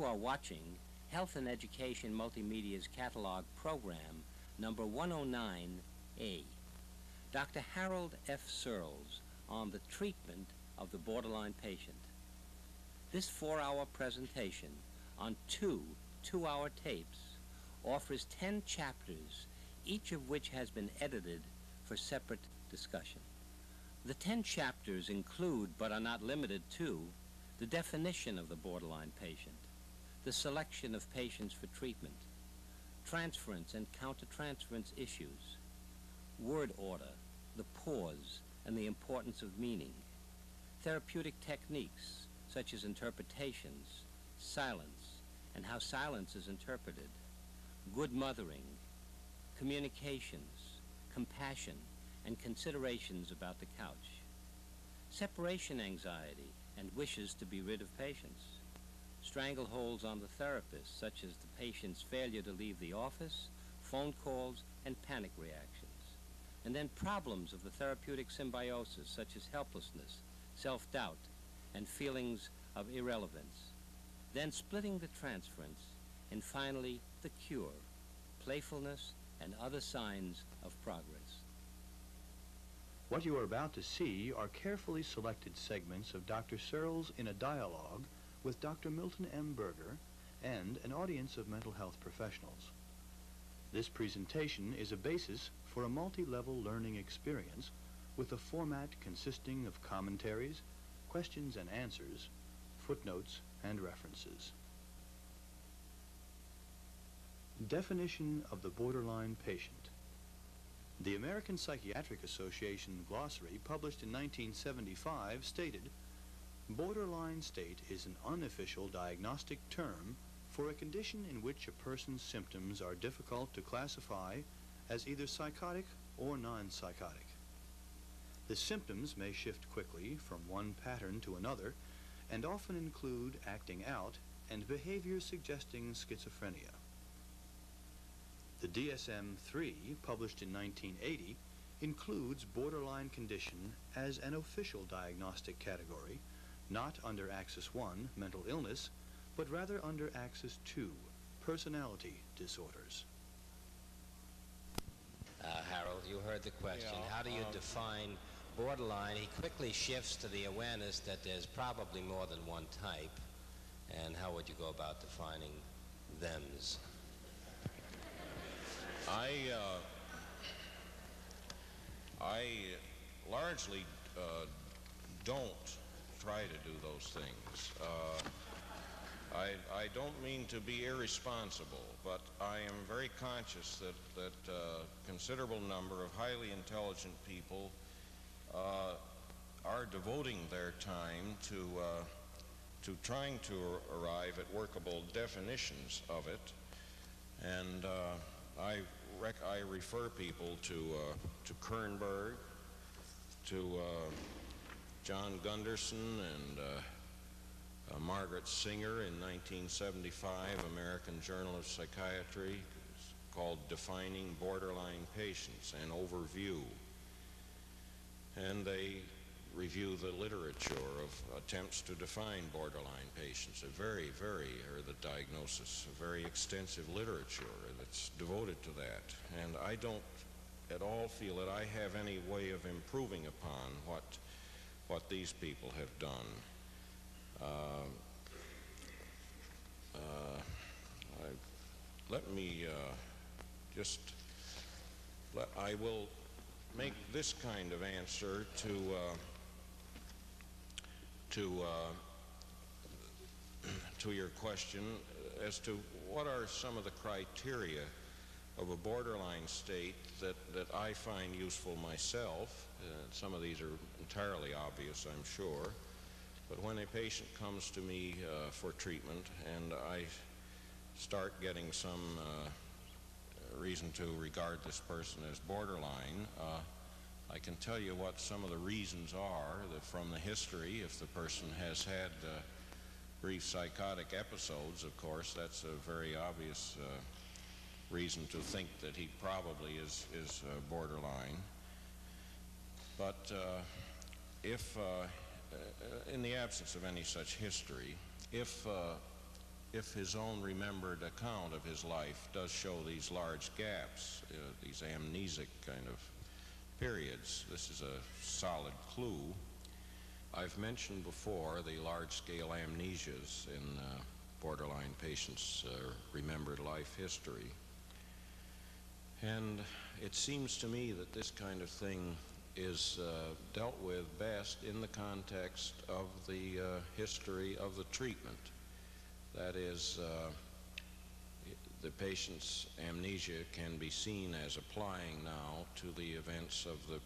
You are watching Health and Education Multimedia's catalog program number 109A. Dr. Harold F. Searles on the treatment of the borderline patient. This four-hour presentation on two two-hour tapes offers 10 chapters, each of which has been edited for separate discussion. The 10 chapters include, but are not limited to, the definition of the borderline patient, the selection of patients for treatment, transference and countertransference issues, word order, the pause, and the importance of meaning, therapeutic techniques such as interpretations, silence, and how silence is interpreted, good mothering, communications, compassion, and considerations about the couch, separation anxiety and wishes to be rid of patients, strangleholds on the therapist, such as the patient's failure to leave the office, phone calls, and panic reactions, and then problems of the therapeutic symbiosis, such as helplessness, self-doubt, and feelings of irrelevance, then splitting the transference, and finally the cure, playfulness, and other signs of progress. What you are about to see are carefully selected segments of Dr. Searles in a dialogue with Dr. Milton M. Berger and an audience of mental health professionals. This presentation is a basis for a multi-level learning experience with a format consisting of commentaries, questions and answers, footnotes, and references. Definition of the borderline patient. The American Psychiatric Association glossary, published in 1975, stated, Borderline state is an unofficial diagnostic term for a condition in which a person's symptoms are difficult to classify as either psychotic or non-psychotic. The symptoms may shift quickly from one pattern to another and often include acting out and behaviors suggesting schizophrenia. The DSM-3, published in 1980, includes borderline condition as an official diagnostic category, not under Axis 1, mental illness, but rather under Axis 2, personality disorders. Uh, Harold, you heard the question. Yeah, How do you um, define borderline? He quickly shifts to the awareness that there's probably more than one type. And how would you go about defining thems? I uh, I largely uh, don't try to do those things. Uh, I, I don't mean to be irresponsible, but I am very conscious that that uh, considerable number of highly intelligent people uh, are devoting their time to uh, to trying to arrive at workable definitions of it, and uh, I I refer people to uh, to Kernberg, to uh, John Gunderson, and uh, uh, Margaret Singer in 1975, American Journal of Psychiatry, called Defining Borderline Patients, an overview. And they review the literature of attempts to define borderline patients, a very, very, or the diagnosis, a very extensive literature that's devoted to that. And I don't at all feel that I have any way of improving upon what, what these people have done. Uh, uh, I, let me uh, just, let, I will make this kind of answer to, uh, to, uh, to your question as to what are some of the criteria of a borderline state that, that I find useful myself. Uh, some of these are entirely obvious, I'm sure. But when a patient comes to me uh, for treatment and I start getting some uh, reason to regard this person as borderline, uh, I can tell you what some of the reasons are that from the history. If the person has had uh, brief psychotic episodes, of course, that's a very obvious uh, reason to think that he probably is, is uh, borderline. But if, uh, uh, in the absence of any such history, if uh, if his own remembered account of his life does show these large gaps, uh, these amnesic kind of periods, this is a solid clue. I've mentioned before the large-scale amnesias in uh, borderline patients' uh, remembered life history. And it seems to me that this kind of thing is uh, dealt with best in the context of the uh, history of the treatment. That is, uh, the patient's amnesia can be seen as applying now to the events of the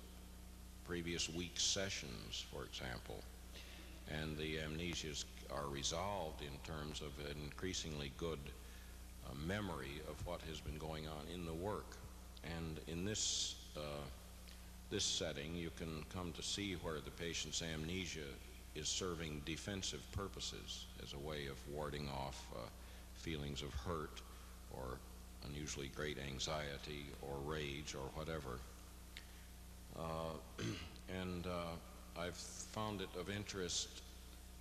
previous week's sessions, for example. And the amnesias are resolved in terms of an increasingly good uh, memory of what has been going on in the work. And in this, uh, this setting, you can come to see where the patient's amnesia is serving defensive purposes as a way of warding off uh, feelings of hurt or unusually great anxiety or rage or whatever. Uh, and uh, I've found it of interest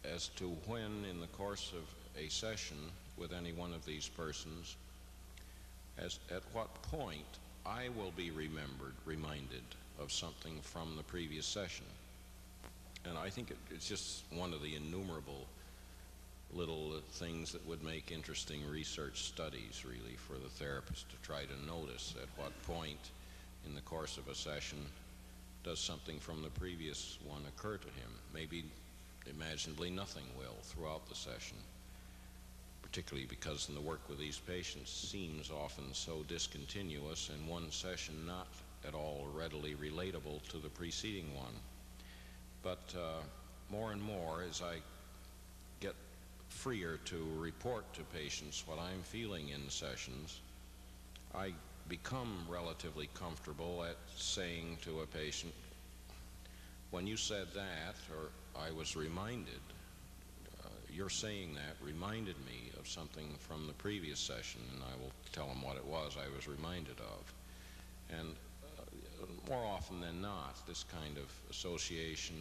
as to when, in the course of a session with any one of these persons, as at what point I will be remembered, reminded of something from the previous session. And I think it, it's just one of the innumerable little things that would make interesting research studies, really, for the therapist to try to notice at what point in the course of a session does something from the previous one occur to him. Maybe imaginably nothing will throughout the session, particularly because in the work with these patients seems often so discontinuous and one session not at all readily relatable to the preceding one. But uh, more and more, as I get freer to report to patients what I'm feeling in sessions, I become relatively comfortable at saying to a patient, when you said that, or I was reminded, uh, your saying that reminded me of something from the previous session, and I will tell them what it was I was reminded of. And more often than not, this kind of association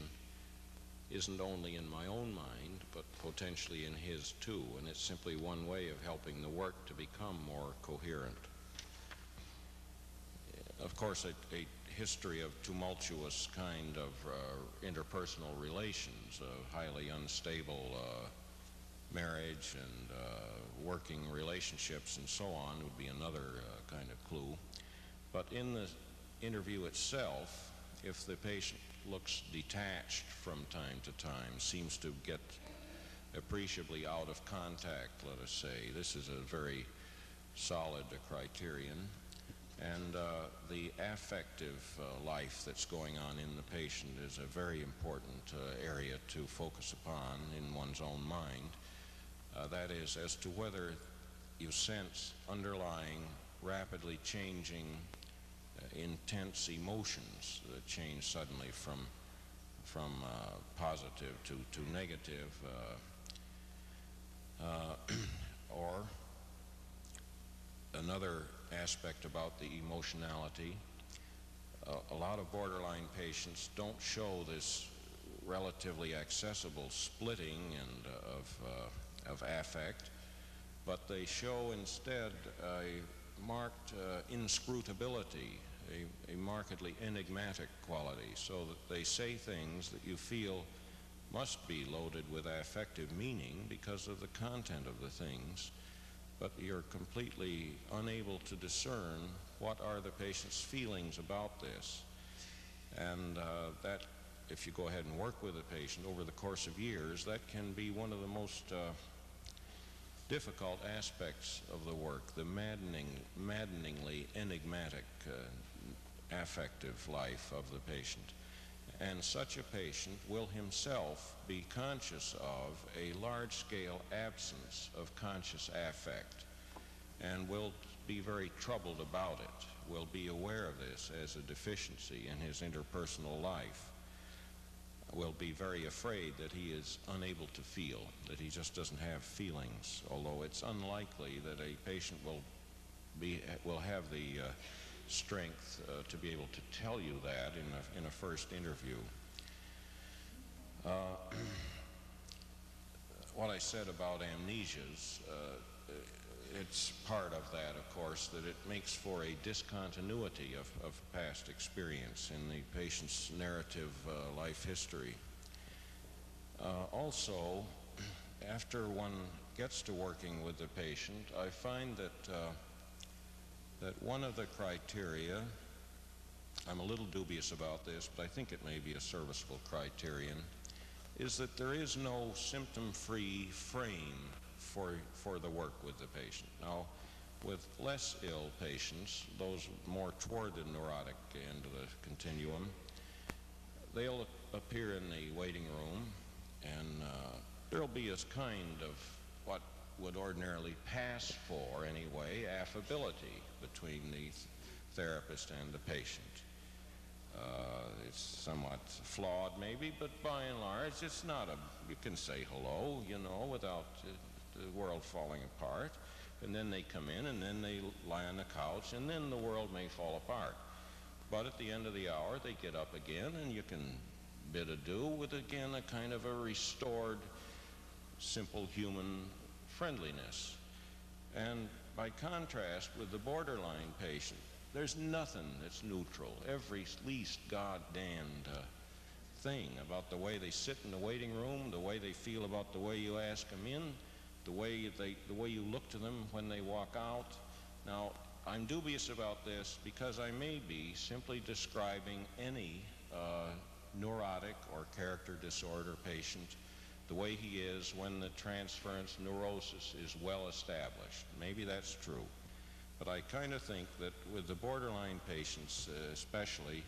isn't only in my own mind, but potentially in his too, and it's simply one way of helping the work to become more coherent. Of course, a, a history of tumultuous kind of uh, interpersonal relations, a highly unstable uh, marriage and uh, working relationships and so on would be another uh, kind of clue. But in the interview itself, if the patient looks detached from time to time, seems to get appreciably out of contact, let us say, this is a very solid criterion and uh, the affective uh, life that's going on in the patient is a very important uh, area to focus upon in one's own mind. Uh, that is, as to whether you sense underlying, rapidly changing, intense emotions that change suddenly from, from uh, positive to, to negative, or another aspect about the emotionality. Uh, a lot of borderline patients don't show this relatively accessible splitting and uh, of, uh, of affect, but they show instead a marked uh, inscrutability, a, a markedly enigmatic quality, so that they say things that you feel must be loaded with affective meaning because of the content of the things but you're completely unable to discern what are the patient's feelings about this. And uh, that, if you go ahead and work with a patient over the course of years, that can be one of the most uh, difficult aspects of the work, the maddening, maddeningly enigmatic uh, affective life of the patient. And such a patient will himself be conscious of a large-scale absence of conscious affect and will be very troubled about it, will be aware of this as a deficiency in his interpersonal life, will be very afraid that he is unable to feel, that he just doesn't have feelings, although it's unlikely that a patient will, be, will have the uh, strength uh, to be able to tell you that in a, in a first interview. Uh, what I said about amnesias, uh, it's part of that, of course, that it makes for a discontinuity of, of past experience in the patient's narrative uh, life history. Uh, also, after one gets to working with the patient, I find that, that one of the criteria, I'm a little dubious about this, but I think it may be a serviceable criterion, is that there is no symptom-free frame for, for the work with the patient. Now, with less ill patients, those more toward the neurotic end of the continuum, they'll appear in the waiting room and uh, there'll be a kind of what would ordinarily pass for, anyway, affability between the therapist and the patient. Uh, it's somewhat flawed, maybe, but by and large, it's not a. You can say hello, you know, without uh, the world falling apart. And then they come in, and then they lie on the couch, and then the world may fall apart. But at the end of the hour, they get up again, and you can bid adieu with again a kind of a restored, simple human friendliness. And by contrast with the borderline patient, there's nothing that's neutral. Every least goddamned uh, thing about the way they sit in the waiting room, the way they feel about the way you ask them in, the way they, the way you look to them when they walk out. Now, I'm dubious about this because I may be simply describing any uh, neurotic or character disorder patient the way he is when the transference neurosis is well established. Maybe that's true. But I kind of think that with the borderline patients, uh, especially,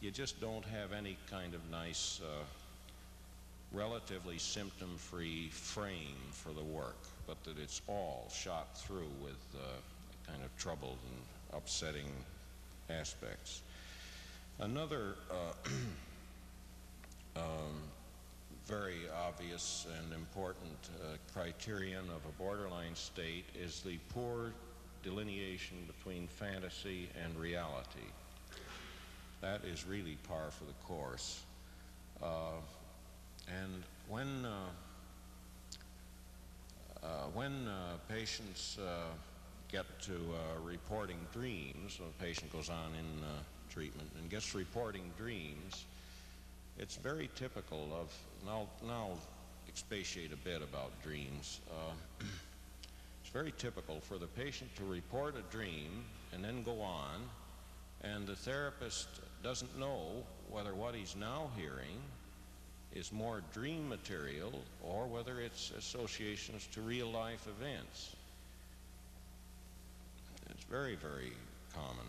you just don't have any kind of nice, uh, relatively symptom free frame for the work, but that it's all shot through with uh, kind of troubled and upsetting aspects. Another uh, um, very obvious and important uh, criterion of a borderline state is the poor delineation between fantasy and reality. That is really par for the course. Uh, and when, uh, uh when uh, patients uh, get to reporting dreams, a patient goes on in treatment and gets reporting dreams, it's very typical of, and I'll now expatiate a bit about dreams. Uh, it's very typical for the patient to report a dream and then go on, and the therapist doesn't know whether what he's now hearing is more dream material or whether it's associations to real life events. It's very, very common.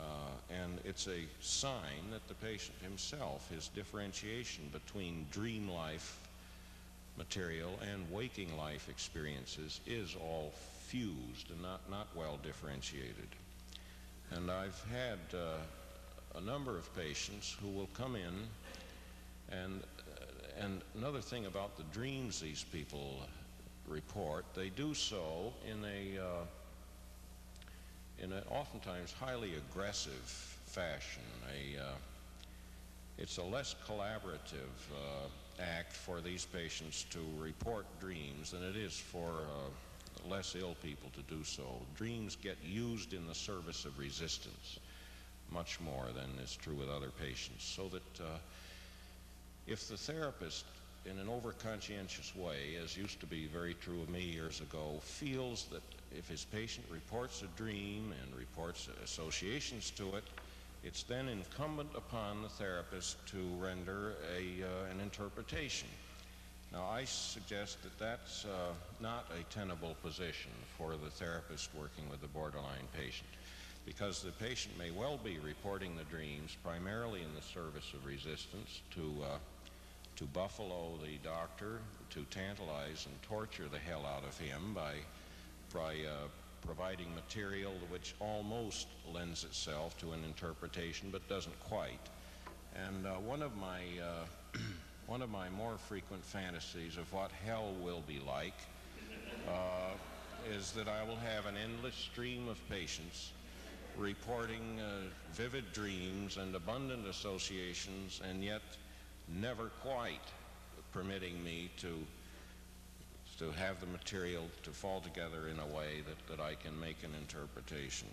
Uh, and it's a sign that the patient himself, his differentiation between dream life material and waking life experiences is all fused and not, not well differentiated. And I've had uh, a number of patients who will come in and uh, and another thing about the dreams these people report, they do so in a uh, in an oftentimes highly aggressive fashion. A, uh, it's a less collaborative uh, act for these patients to report dreams than it is for uh, less ill people to do so. Dreams get used in the service of resistance much more than is true with other patients. So that uh, if the therapist in an overconscientious way, as used to be very true of me years ago, feels that if his patient reports a dream and reports associations to it, it's then incumbent upon the therapist to render a, uh, an interpretation. Now, I suggest that that's uh, not a tenable position for the therapist working with the borderline patient because the patient may well be reporting the dreams primarily in the service of resistance to, uh, to buffalo the doctor, to tantalize and torture the hell out of him by by uh, providing material which almost lends itself to an interpretation but doesn't quite. And uh, one of my uh, one of my more frequent fantasies of what hell will be like uh, is that I will have an endless stream of patients reporting uh, vivid dreams and abundant associations and yet never quite permitting me to to have the material to fall together in a way that, that I can make an interpretation.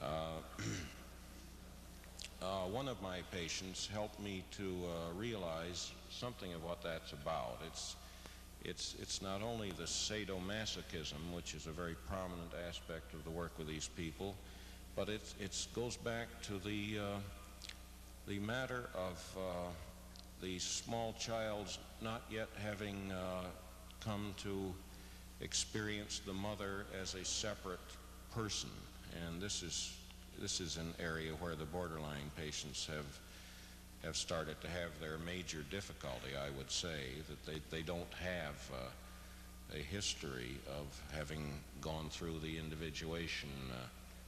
Uh, uh, one of my patients helped me to uh, realize something of what that's about. It's, it's, it's not only the sadomasochism, which is a very prominent aspect of the work with these people, but it it's goes back to the, uh, the matter of uh, the small child's not yet having uh, come to experience the mother as a separate person. And this is, this is an area where the borderline patients have, have started to have their major difficulty, I would say, that they, they don't have uh, a history of having gone through the individuation uh,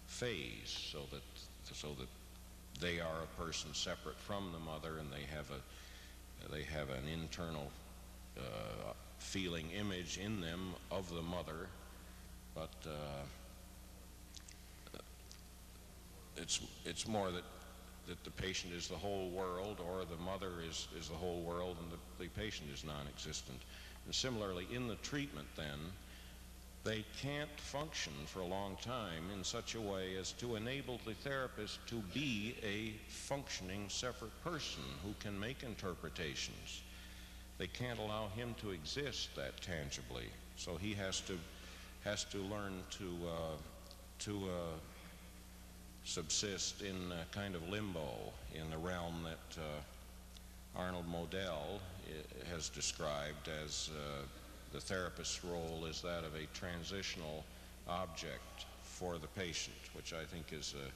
phase so that, so that they are a person separate from the mother and they have a, they have an internal uh, feeling image in them of the mother, but uh, it's, it's more that, that the patient is the whole world or the mother is, is the whole world and the, the patient is non-existent. And similarly, in the treatment then, they can't function for a long time in such a way as to enable the therapist to be a functioning separate person who can make interpretations. They can't allow him to exist that tangibly. So he has to has to learn to uh, to uh, subsist in a kind of limbo in the realm that uh, Arnold Modell uh, has described as uh, the therapist's role is that of a transitional object for the patient, which I think is uh,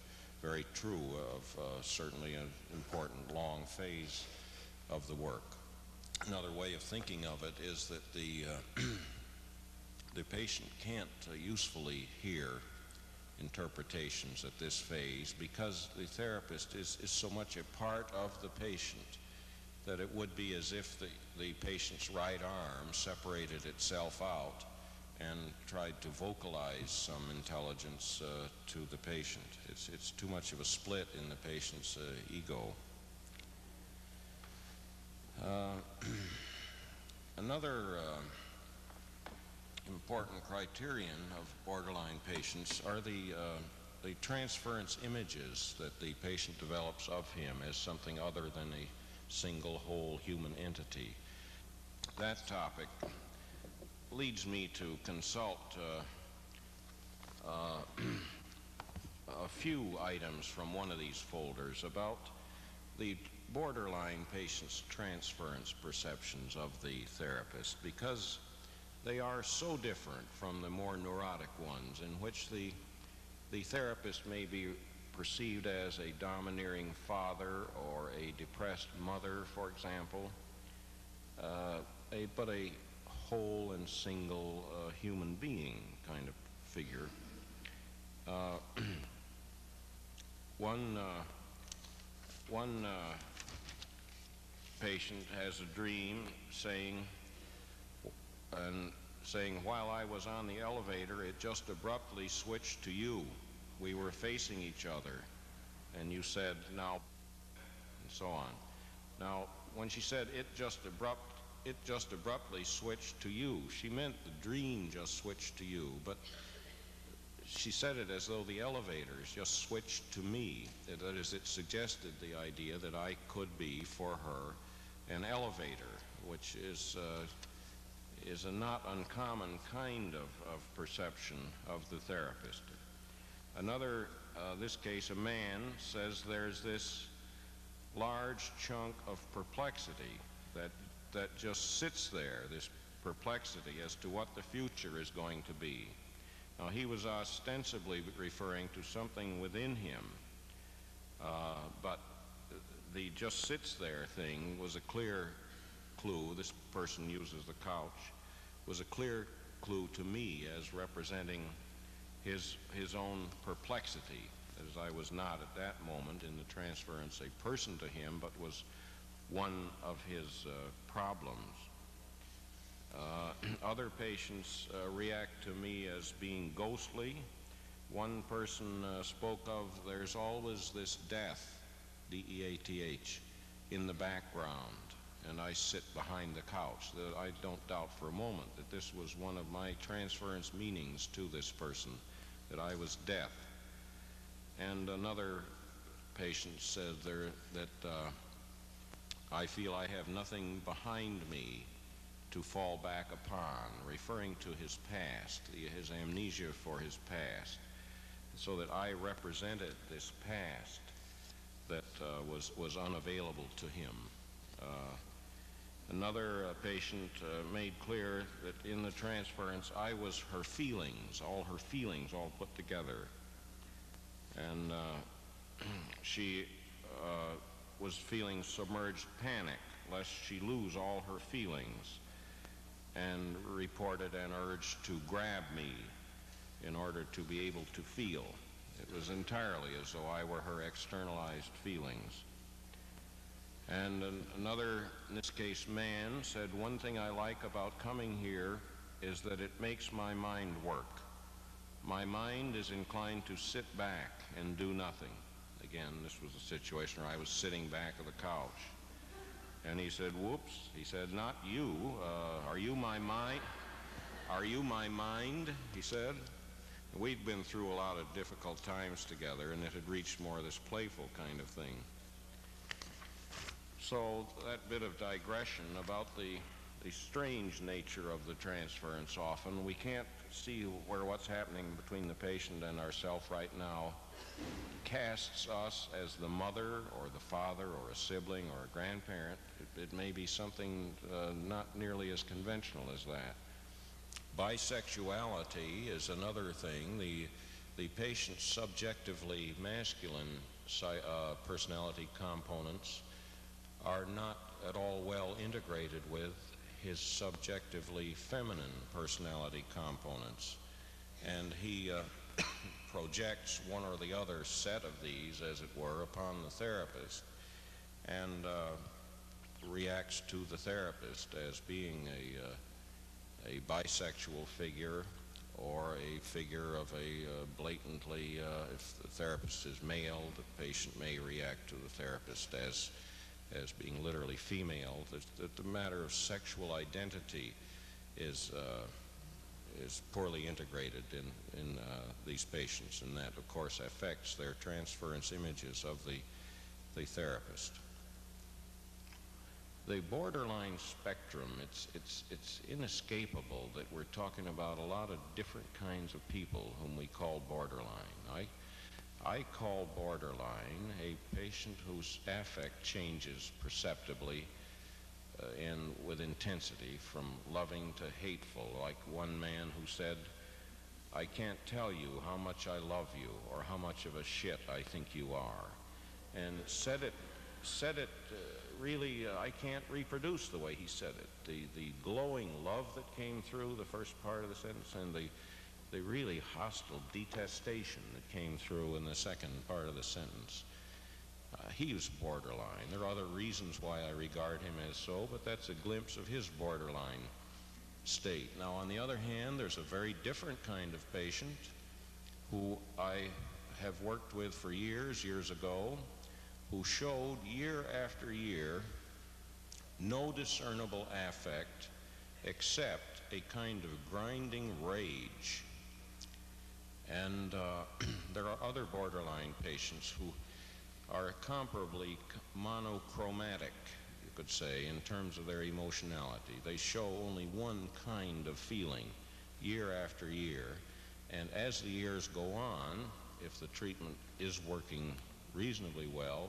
very true of uh, certainly an important long phase of the work. Another way of thinking of it is that the, uh, the patient can't uh, usefully hear interpretations at this phase because the therapist is, is so much a part of the patient that it would be as if the, the patient's right arm separated itself out and tried to vocalize some intelligence uh, to the patient. It's, it's too much of a split in the patient's uh, ego. Uh, another uh, important criterion of borderline patients are the, uh, the transference images that the patient develops of him as something other than a single whole human entity. That topic leads me to consult uh, uh, a few items from one of these folders about the borderline patient's transference perceptions of the therapist because they are so different from the more neurotic ones in which the, the therapist may be perceived as a domineering father or a depressed mother, for example, uh, a, but a whole and single uh, human being kind of figure. Uh, one uh, one uh, patient has a dream saying and saying while I was on the elevator, it just abruptly switched to you we were facing each other, and you said, now, and so on. Now, when she said it just abrupt, it just abruptly switched to you, she meant the dream just switched to you, but she said it as though the elevators just switched to me. That is, it suggested the idea that I could be for her an elevator, which is uh, is a not uncommon kind of, of perception of the therapist. Another, uh, this case, a man says there's this large chunk of perplexity that, that just sits there, this perplexity as to what the future is going to be. Now, he was ostensibly referring to something within him, uh, but the just sits there thing was a clear clue. This person uses the couch, was a clear clue to me as representing his, his own perplexity, as I was not at that moment in the transference a person to him, but was one of his uh, problems. Uh, other patients uh, react to me as being ghostly. One person uh, spoke of there's always this death, D-E-A-T-H, in the background. and I sit behind the couch. That I don't doubt for a moment that this was one of my transference meanings to this person, that I was deaf. And another patient said there that uh, I feel I have nothing behind me to fall back upon, referring to his past, his amnesia for his past, so that I represented this past that uh, was, was unavailable to him. Uh, another uh, patient uh, made clear that in the transference, I was her feelings, all her feelings all put together. And uh, she was feeling submerged panic lest she lose all her feelings and reported an urge to grab me in order to be able to feel. It was entirely as though I were her externalized feelings. And an, another, in this case, man, said, One thing I like about coming here is that it makes my mind work. My mind is inclined to sit back and do nothing. Again, this was a situation where I was sitting back of the couch. And he said, whoops. He said, not you. Uh, are you my mind? Are you my mind? He said. We'd been through a lot of difficult times together, and it had reached more of this playful kind of thing. So that bit of digression about the, the strange nature of the transference often, we can't see where what's happening between the patient and ourself right now casts us as the mother or the father or a sibling or a grandparent. It, it may be something uh, not nearly as conventional as that. Bisexuality is another thing. The, the patient's subjectively masculine uh, personality components are not at all well integrated with his subjectively feminine personality components. And he uh, projects one or the other set of these, as it were, upon the therapist and uh, reacts to the therapist as being a, uh, a bisexual figure or a figure of a uh, blatantly, uh, if the therapist is male, the patient may react to the therapist as, as being literally female. The, the matter of sexual identity is uh, is poorly integrated in, in uh, these patients, and that, of course, affects their transference images of the, the therapist. The borderline spectrum, it's, it's, it's inescapable that we're talking about a lot of different kinds of people whom we call borderline. I, I call borderline a patient whose affect changes perceptibly uh, in with intensity from loving to hateful like one man who said I can't tell you how much I love you or how much of a shit I think you are and said it said it uh, really uh, I can't reproduce the way he said it the the glowing love that came through the first part of the sentence and the the really hostile detestation that came through in the second part of the sentence uh, he was borderline. There are other reasons why I regard him as so, but that's a glimpse of his borderline state. Now, on the other hand, there's a very different kind of patient who I have worked with for years, years ago, who showed year after year no discernible affect except a kind of grinding rage. And uh, there are other borderline patients who are comparably monochromatic, you could say, in terms of their emotionality. They show only one kind of feeling year after year. And as the years go on, if the treatment is working reasonably well,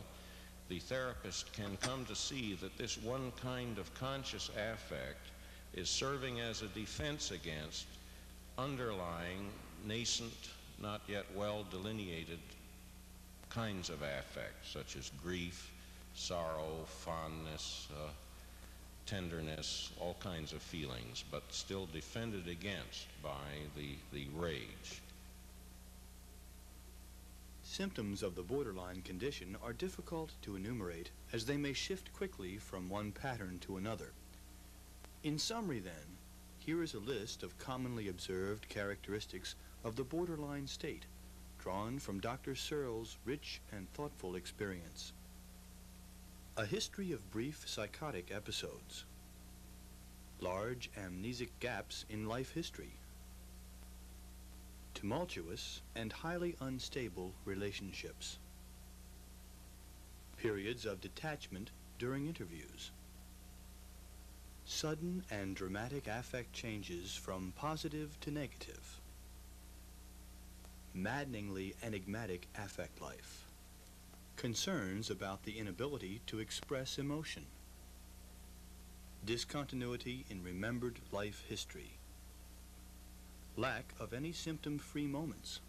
the therapist can come to see that this one kind of conscious affect is serving as a defense against underlying, nascent, not yet well delineated kinds of affect, such as grief, sorrow, fondness, uh, tenderness, all kinds of feelings, but still defended against by the, the rage. Symptoms of the borderline condition are difficult to enumerate as they may shift quickly from one pattern to another. In summary, then, here is a list of commonly observed characteristics of the borderline state drawn from Dr. Searle's rich and thoughtful experience. A history of brief psychotic episodes. Large amnesic gaps in life history. Tumultuous and highly unstable relationships. Periods of detachment during interviews. Sudden and dramatic affect changes from positive to negative. Maddeningly enigmatic affect life. Concerns about the inability to express emotion. Discontinuity in remembered life history. Lack of any symptom-free moments.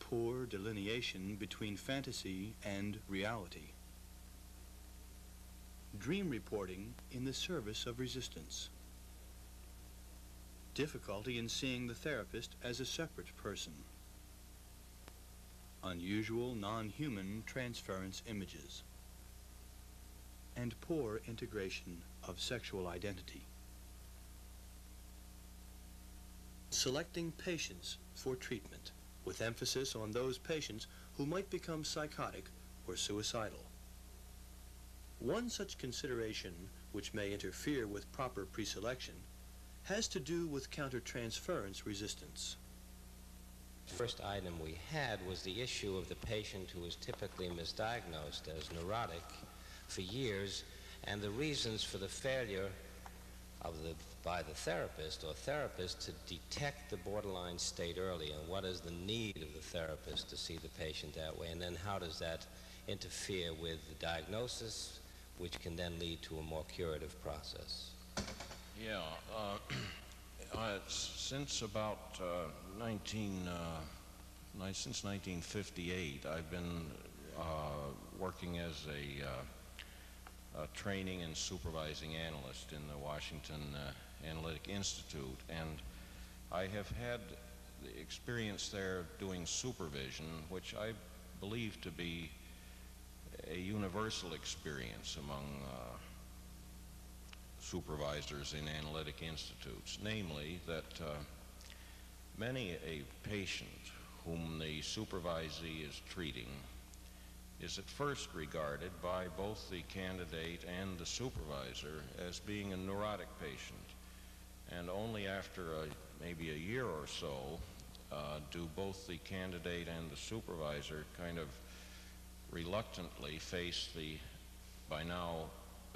Poor delineation between fantasy and reality. Dream reporting in the service of resistance. Difficulty in seeing the therapist as a separate person. Unusual non-human transference images. And poor integration of sexual identity. Selecting patients for treatment, with emphasis on those patients who might become psychotic or suicidal. One such consideration, which may interfere with proper preselection, has to do with countertransference resistance. The first item we had was the issue of the patient who was typically misdiagnosed as neurotic for years and the reasons for the failure of the, by the therapist or therapist to detect the borderline state early and what is the need of the therapist to see the patient that way and then how does that interfere with the diagnosis which can then lead to a more curative process. Yeah, uh, since about uh, 19, uh, since 1958, I've been uh, working as a, uh, a, training and supervising analyst in the Washington Analytic Institute, and I have had the experience there doing supervision, which I believe to be a universal experience among uh, supervisors in analytic institutes, namely that uh, many a patient whom the supervisee is treating is at first regarded by both the candidate and the supervisor as being a neurotic patient. And only after a, maybe a year or so uh, do both the candidate and the supervisor kind of reluctantly face the, by now,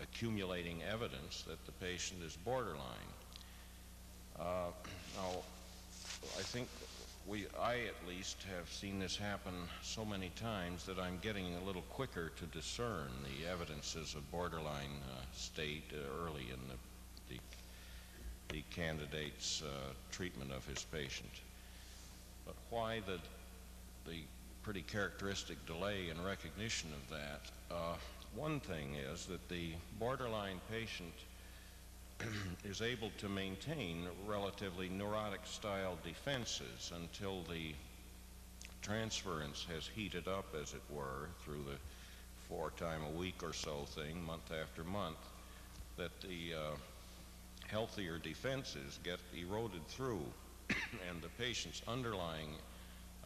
accumulating evidence that the patient is borderline. Uh, now, I think we, I at least have seen this happen so many times that I'm getting a little quicker to discern the evidences of borderline uh, state uh, early in the, the, candidate's uh, treatment of his patient. But why the, the pretty characteristic delay in recognition of that. Uh, one thing is that the borderline patient is able to maintain relatively neurotic style defenses until the transference has heated up, as it were, through the four time a week or so thing, month after month, that the uh, healthier defenses get eroded through and the patient's underlying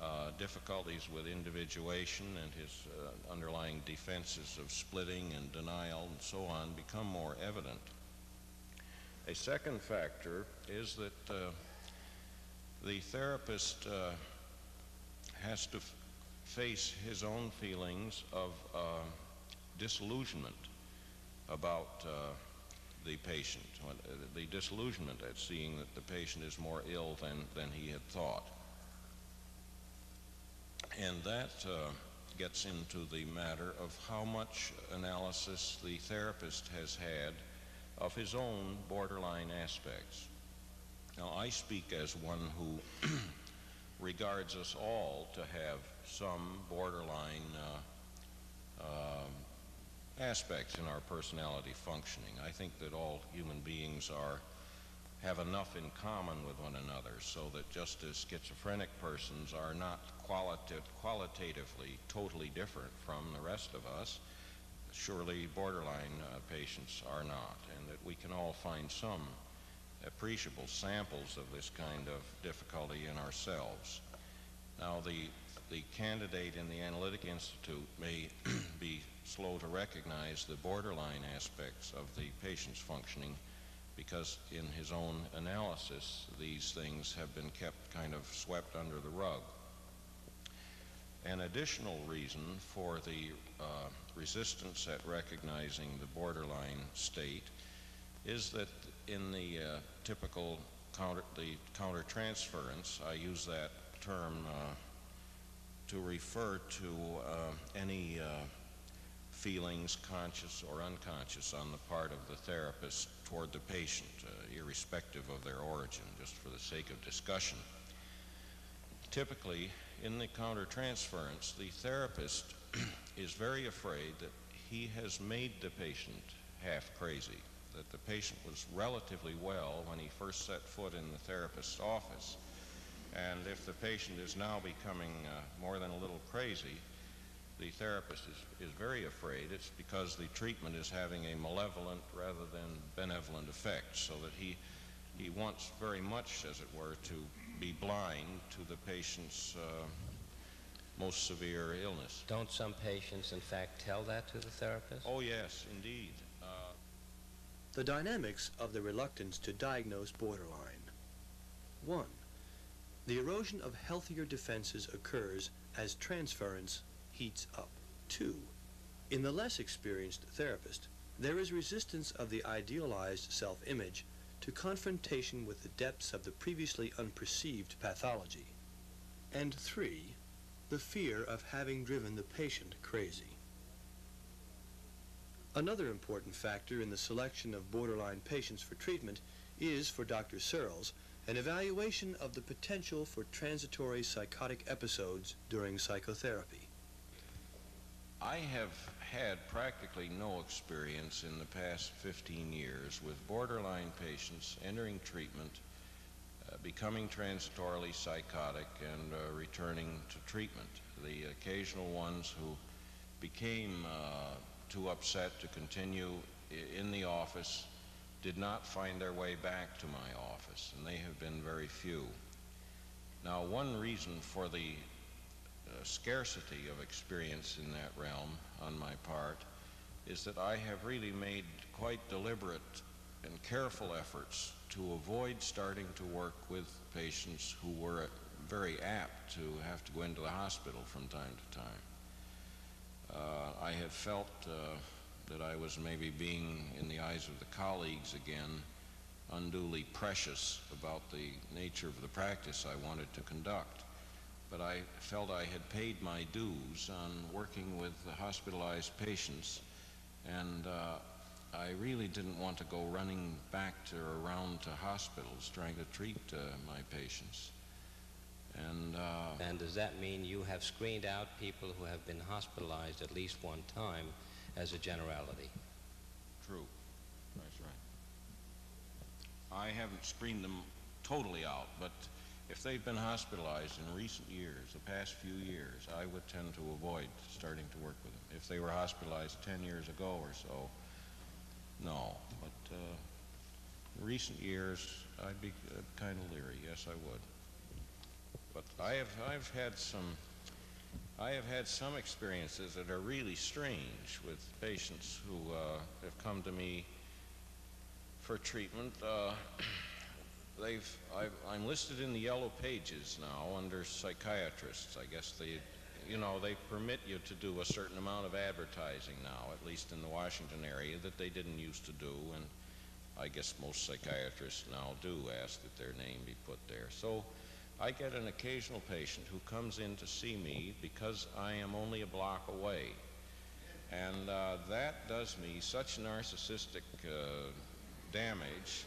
uh, difficulties with individuation and his uh, underlying defenses of splitting and denial and so on become more evident. A second factor is that uh, the therapist uh, has to face his own feelings of uh, disillusionment about the patient, the disillusionment at seeing that the patient is more ill than, than he had thought. And that uh, gets into the matter of how much analysis the therapist has had of his own borderline aspects. Now, I speak as one who regards us all to have some borderline uh, uh, aspects in our personality functioning. I think that all human beings are have enough in common with one another so that just as schizophrenic persons are not qualita qualitatively totally different from the rest of us, surely borderline uh, patients are not, and that we can all find some appreciable samples of this kind of difficulty in ourselves. Now, the the candidate in the Analytic Institute may be slow to recognize the borderline aspects of the patient's functioning because in his own analysis, these things have been kept kind of swept under the rug. An additional reason for the uh, resistance at recognizing the borderline state is that in the uh, typical counter, the countertransference, I use that term uh, to refer to uh, any uh, feelings, conscious or unconscious, on the part of the therapist toward the patient, uh, irrespective of their origin, just for the sake of discussion. Typically, in the countertransference, the therapist is very afraid that he has made the patient half crazy, that the patient was relatively well when he first set foot in the therapist's office. And if the patient is now becoming uh, more than a little crazy, the therapist is, is very afraid it's because the treatment is having a malevolent rather than benevolent effect, so that he, he wants very much, as it were, to be blind to the patient's uh, most severe illness. Don't some patients, in fact, tell that to the therapist? Oh, yes, indeed. Uh, The dynamics of the reluctance to diagnose borderline. 1. The erosion of healthier defenses occurs as transference heats up. 2. In the less experienced therapist, there is resistance of the idealized self-image to confrontation with the depths of the previously unperceived pathology. And 3. The fear of having driven the patient crazy. Another important factor in the selection of borderline patients for treatment is, for Dr. Searles, an evaluation of the potential for transitory psychotic episodes during psychotherapy. I have had practically no experience in the past 15 years with borderline patients entering treatment, uh, becoming transitorily psychotic, and uh, returning to treatment. The occasional ones who became uh, too upset to continue in the office did not find their way back to my office, and they have been very few. Now, one reason for the scarcity of experience in that realm on my part is that I have really made quite deliberate and careful efforts to avoid starting to work with patients who were very apt to have to go into the hospital from time to time. Uh, I have felt uh, that I was maybe being, in the eyes of the colleagues again, unduly precious about the nature of the practice I wanted to conduct but I felt I had paid my dues on working with the hospitalized patients, and uh, I really didn't want to go running back to or around to hospitals trying to treat uh, my patients. And uh, And does that mean you have screened out people who have been hospitalized at least one time as a generality? true, that's right. I haven't screened them totally out, but if they've been hospitalized in recent years, the past few years, I would tend to avoid starting to work with them. If they were hospitalized 10 years ago or so, no. But uh, in recent years, I'd be uh, kind of leery. Yes, I would. But I have, I've had some, I have had some experiences that are really strange with patients who uh, have come to me for treatment. They've I've, I'm listed in the yellow pages now under psychiatrists. I guess they, you know, they permit you to do a certain amount of advertising now, at least in the Washington area, that they didn't used to do, and I guess most psychiatrists now do ask that their name be put there. So I get an occasional patient who comes in to see me because I am only a block away. And uh, that does me such narcissistic uh, damage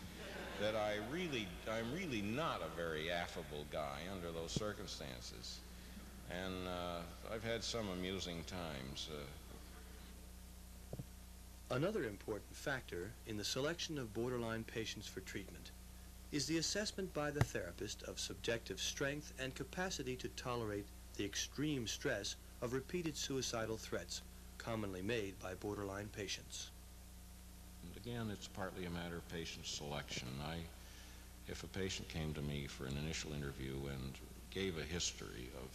that I really, I'm really not a very affable guy under those circumstances. And uh, I've had some amusing times. Uh, Another important factor in the selection of borderline patients for treatment is the assessment by the therapist of subjective strength and capacity to tolerate the extreme stress of repeated suicidal threats commonly made by borderline patients. Again, it's partly a matter of patient selection. I, if a patient came to me for an initial interview and gave a history of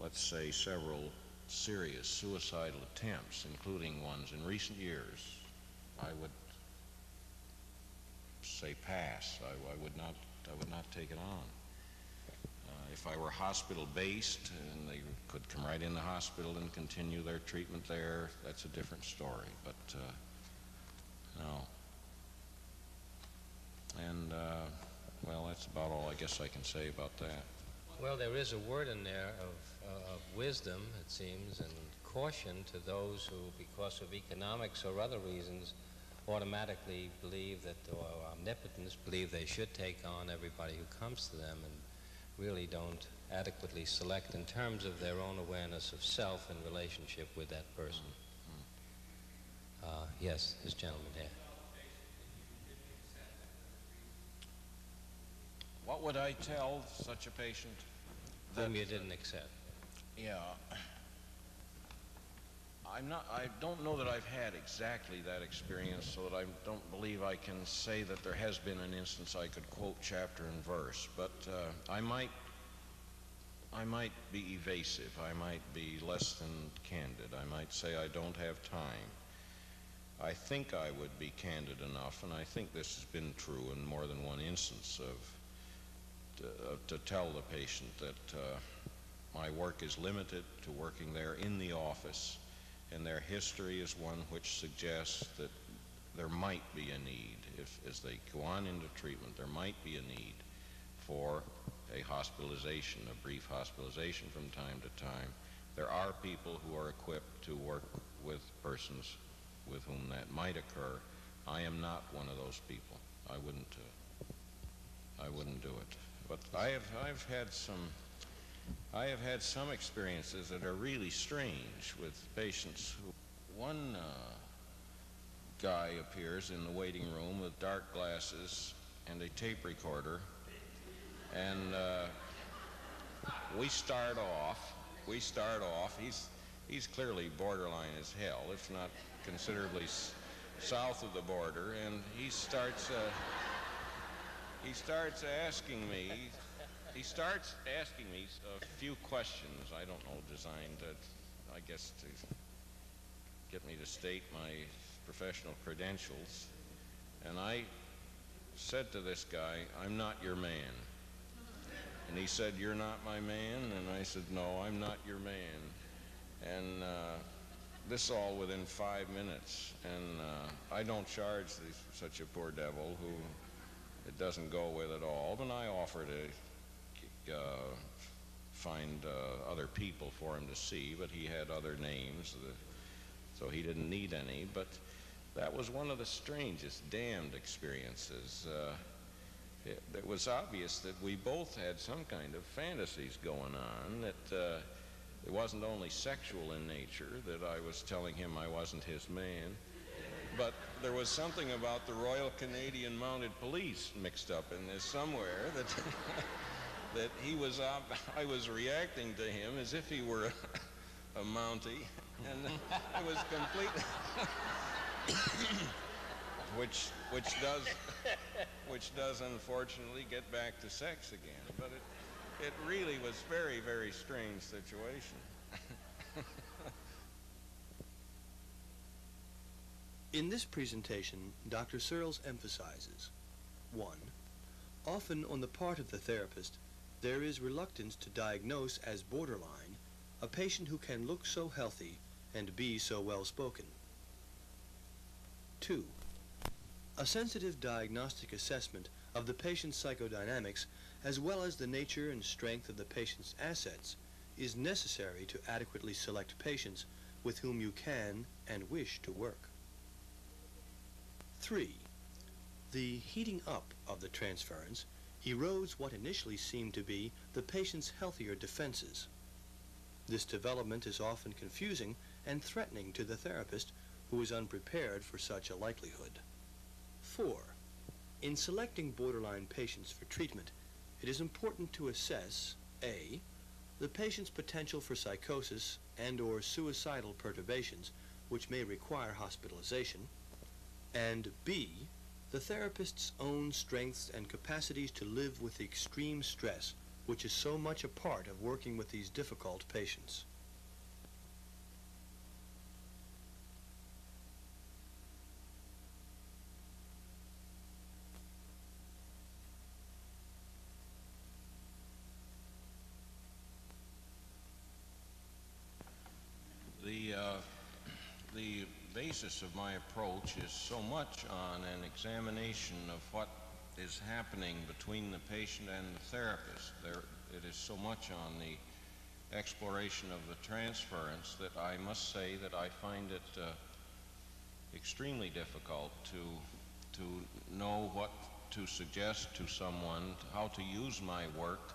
let's say, several serious suicidal attempts, including ones in recent years, I would say pass. I, I would not. I would not take it on. Uh, if I were hospital-based and they could come right in the hospital and continue their treatment there, that's a different story. But uh, no. And uh, well, that's about all I guess I can say about that. Well, there is a word in there of, uh, of wisdom, it seems, and caution to those who, because of economics or other reasons, automatically believe that, or omnipotence, believe they should take on everybody who comes to them and really don't adequately select in terms of their own awareness of self in relationship with that person. Uh, yes, this gentleman here. What would I tell such a patient? Whom you didn't accept. Yeah. I'm not, I don't know that I've had exactly that experience, so that I don't believe I can say that there has been an instance I could quote chapter and verse, but uh, I might, I might be evasive. I might be less than candid. I might say I don't have time. I think I would be candid enough, and I think this has been true in more than one instance of to, uh, to tell the patient that uh, my work is limited to working there in the office, and their history is one which suggests that there might be a need, if as they go on into treatment, there might be a need for a hospitalization, a brief hospitalization from time to time. There are people who are equipped to work with persons with whom that might occur. I am not one of those people. I wouldn't. Uh, I wouldn't do it. But I have I've had some I have had some experiences that are really strange with patients. Who, one uh, guy appears in the waiting room with dark glasses and a tape recorder, and uh, we start off. We start off. He's he's clearly borderline as hell, if not considerably south of the border, and he starts. Uh, he starts asking me, he starts asking me a few questions, I don't know, designed, to, I guess, to get me to state my professional credentials. And I said to this guy, I'm not your man. And he said, You're not my man? And I said, No, I'm not your man. And uh, this all within five minutes. And uh, I don't charge this, such a poor devil who it doesn't go with at all. And I offer to uh, find uh, other people for him to see, but he had other names, so he didn't need any. But that was one of the strangest damned experiences. Uh, it, it, was obvious that we both had some kind of fantasies going on, that uh, it wasn't only sexual in nature, that I was telling him I wasn't his man, but there was something about the Royal Canadian Mounted Police mixed up in this somewhere that that he was uh, I was reacting to him as if he were a, a Mountie, and it was completely which which does which does unfortunately get back to sex again. But it it really was very very strange situation. In this presentation, Dr. Searles emphasizes 1. Often on the part of the therapist, there is reluctance to diagnose as borderline a patient who can look so healthy and be so well spoken. 2. A sensitive diagnostic assessment of the patient's psychodynamics as well as the nature and strength of the patient's assets is necessary to adequately select patients with whom you can and wish to work. 3. The heating up of the transference erodes what initially seemed to be the patient's healthier defenses. This development is often confusing and threatening to the therapist who is unprepared for such a likelihood. 4. In selecting borderline patients for treatment, it is important to assess A. The patient's potential for psychosis and or suicidal perturbations which may require hospitalization, and B, the therapist's own strengths and capacities to live with the extreme stress which is so much a part of working with these difficult patients. The, uh, the of my approach is so much on an examination of what is happening between the patient and the therapist. There, it is so much on the exploration of the transference that I must say that I find it uh, extremely difficult to, to know what to suggest to someone, how to use my work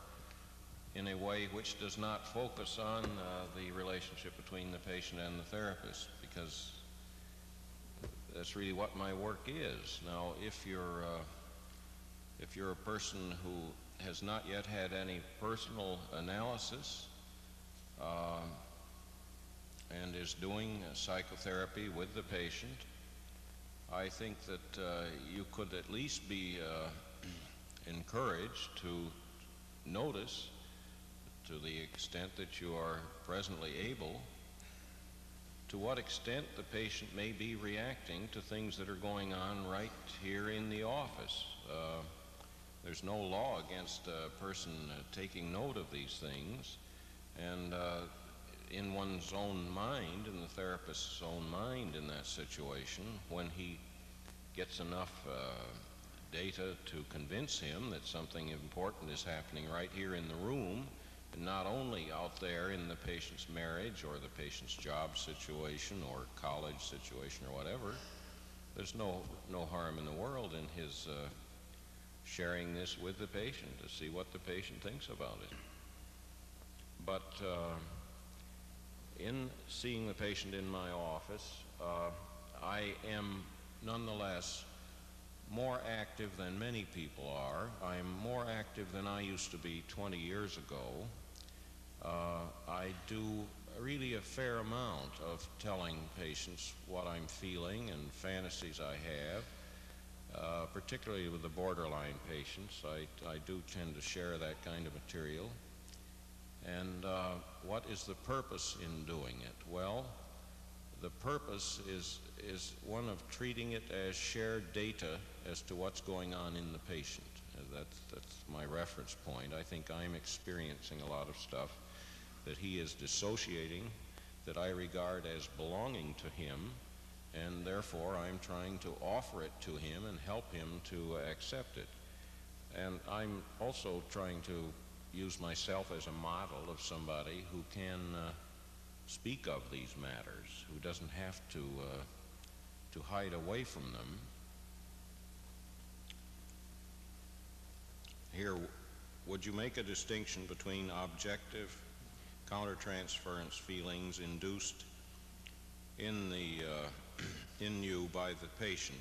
in a way which does not focus on uh, the relationship between the patient and the therapist because that's really what my work is. Now, if you're uh, if you're a person who has not yet had any personal analysis um, and is doing psychotherapy with the patient, I think that uh, you could at least be uh, encouraged to notice to the extent that you are presently able, to what extent the patient may be reacting to things that are going on right here in the office. Uh, there's no law against a person uh, taking note of these things, and uh, in one's own mind, in the therapist's own mind in that situation, when he gets enough uh, data to convince him that something important is happening right here in the room, not only out there in the patient's marriage or the patient's job situation or college situation or whatever, there's no, no harm in the world in his uh, sharing this with the patient to see what the patient thinks about it. But uh, in seeing the patient in my office, uh, I am nonetheless more active than many people are. I'm more active than I used to be 20 years ago. Uh, I do really a fair amount of telling patients what I'm feeling and fantasies I have. Uh, particularly with the borderline patients, I, I do tend to share that kind of material. And uh, what is the purpose in doing it? Well, the purpose is, is one of treating it as shared data as to what's going on in the patient. That's, that's my reference point. I think I'm experiencing a lot of stuff that he is dissociating, that I regard as belonging to him, and therefore I'm trying to offer it to him and help him to accept it. And I'm also trying to use myself as a model of somebody who can uh, speak of these matters, who doesn't have to, uh, to hide away from them. Here, would you make a distinction between objective countertransference feelings induced in the uh, in you by the patient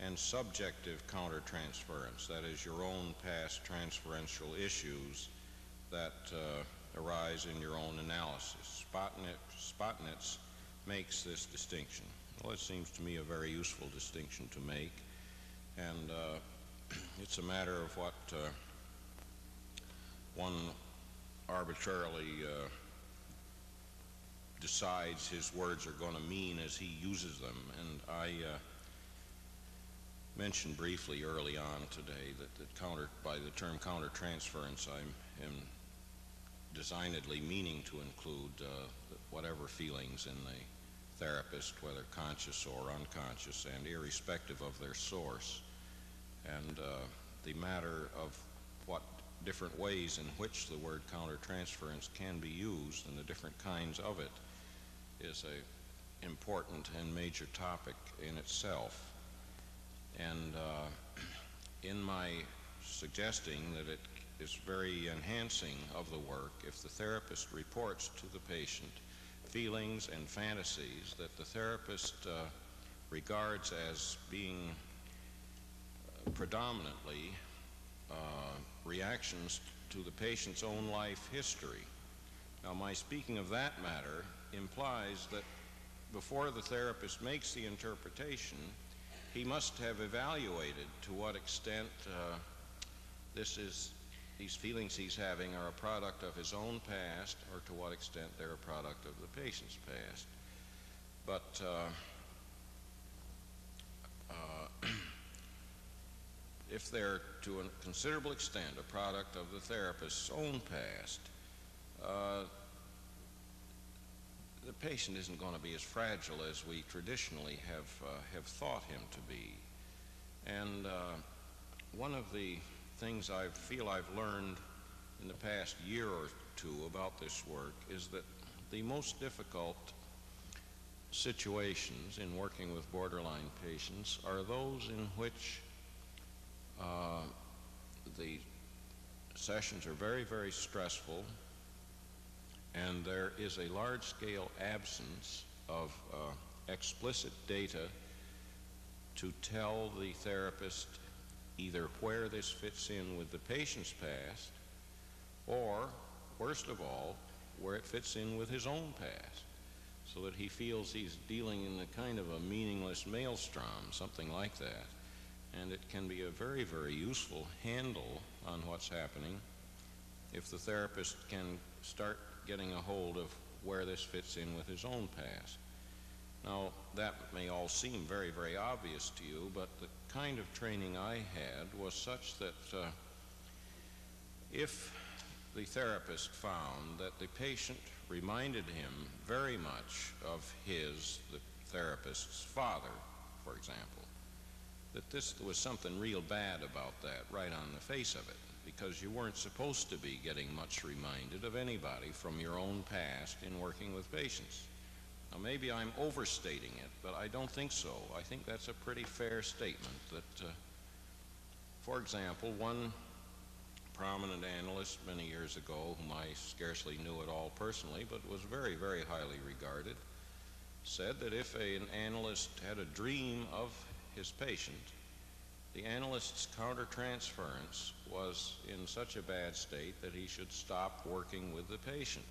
and subjective countertransference that is your own past transferential issues that uh, arise in your own analysis. Spotnitz makes this distinction. Well it seems to me a very useful distinction to make and uh, it's a matter of what uh, one arbitrarily uh, decides his words are going to mean as he uses them. And I uh, mentioned briefly early on today that, that counter, by the term countertransference, I am designedly meaning to include uh, whatever feelings in the therapist, whether conscious or unconscious, and irrespective of their source. And uh, the matter of different ways in which the word countertransference can be used and the different kinds of it is a important and major topic in itself. And uh, in my suggesting that it is very enhancing of the work if the therapist reports to the patient feelings and fantasies that the therapist uh, regards as being uh, predominantly uh, reactions to the patient's own life history. Now, my speaking of that matter implies that before the therapist makes the interpretation, he must have evaluated to what extent uh, this is these feelings he's having are a product of his own past or to what extent they're a product of the patient's past. But uh, uh, if they're to a considerable extent a product of the therapist's own past, uh, the patient isn't going to be as fragile as we traditionally have, uh, have thought him to be. And uh, one of the things I feel I've learned in the past year or two about this work is that the most difficult situations in working with borderline patients are those in which uh, the sessions are very, very stressful and there is a large scale absence of uh, explicit data to tell the therapist either where this fits in with the patient's past or, worst of all, where it fits in with his own past so that he feels he's dealing in a kind of a meaningless maelstrom, something like that. And it can be a very, very useful handle on what's happening if the therapist can start getting a hold of where this fits in with his own past. Now, that may all seem very, very obvious to you, but the kind of training I had was such that uh, if the therapist found that the patient reminded him very much of his, the therapist's father, for example, that this was something real bad about that right on the face of it because you weren't supposed to be getting much reminded of anybody from your own past in working with patients. Now, maybe I'm overstating it, but I don't think so. I think that's a pretty fair statement that, uh, for example, one prominent analyst many years ago, whom I scarcely knew at all personally, but was very, very highly regarded, said that if a, an analyst had a dream of his patient, the analyst's countertransference was in such a bad state that he should stop working with the patient.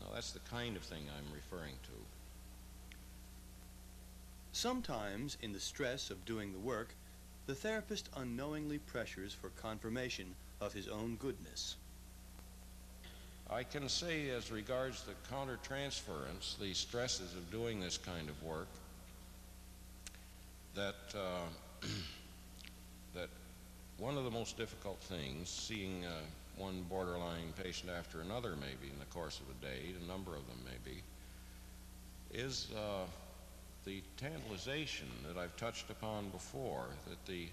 Now, that's the kind of thing I'm referring to. Sometimes, in the stress of doing the work, the therapist unknowingly pressures for confirmation of his own goodness. I can say, as regards the countertransference, the stresses of doing this kind of work, that uh, that one of the most difficult things, seeing uh, one borderline patient after another, maybe in the course of a day, a number of them maybe, is uh, the tantalization that I've touched upon before, that the,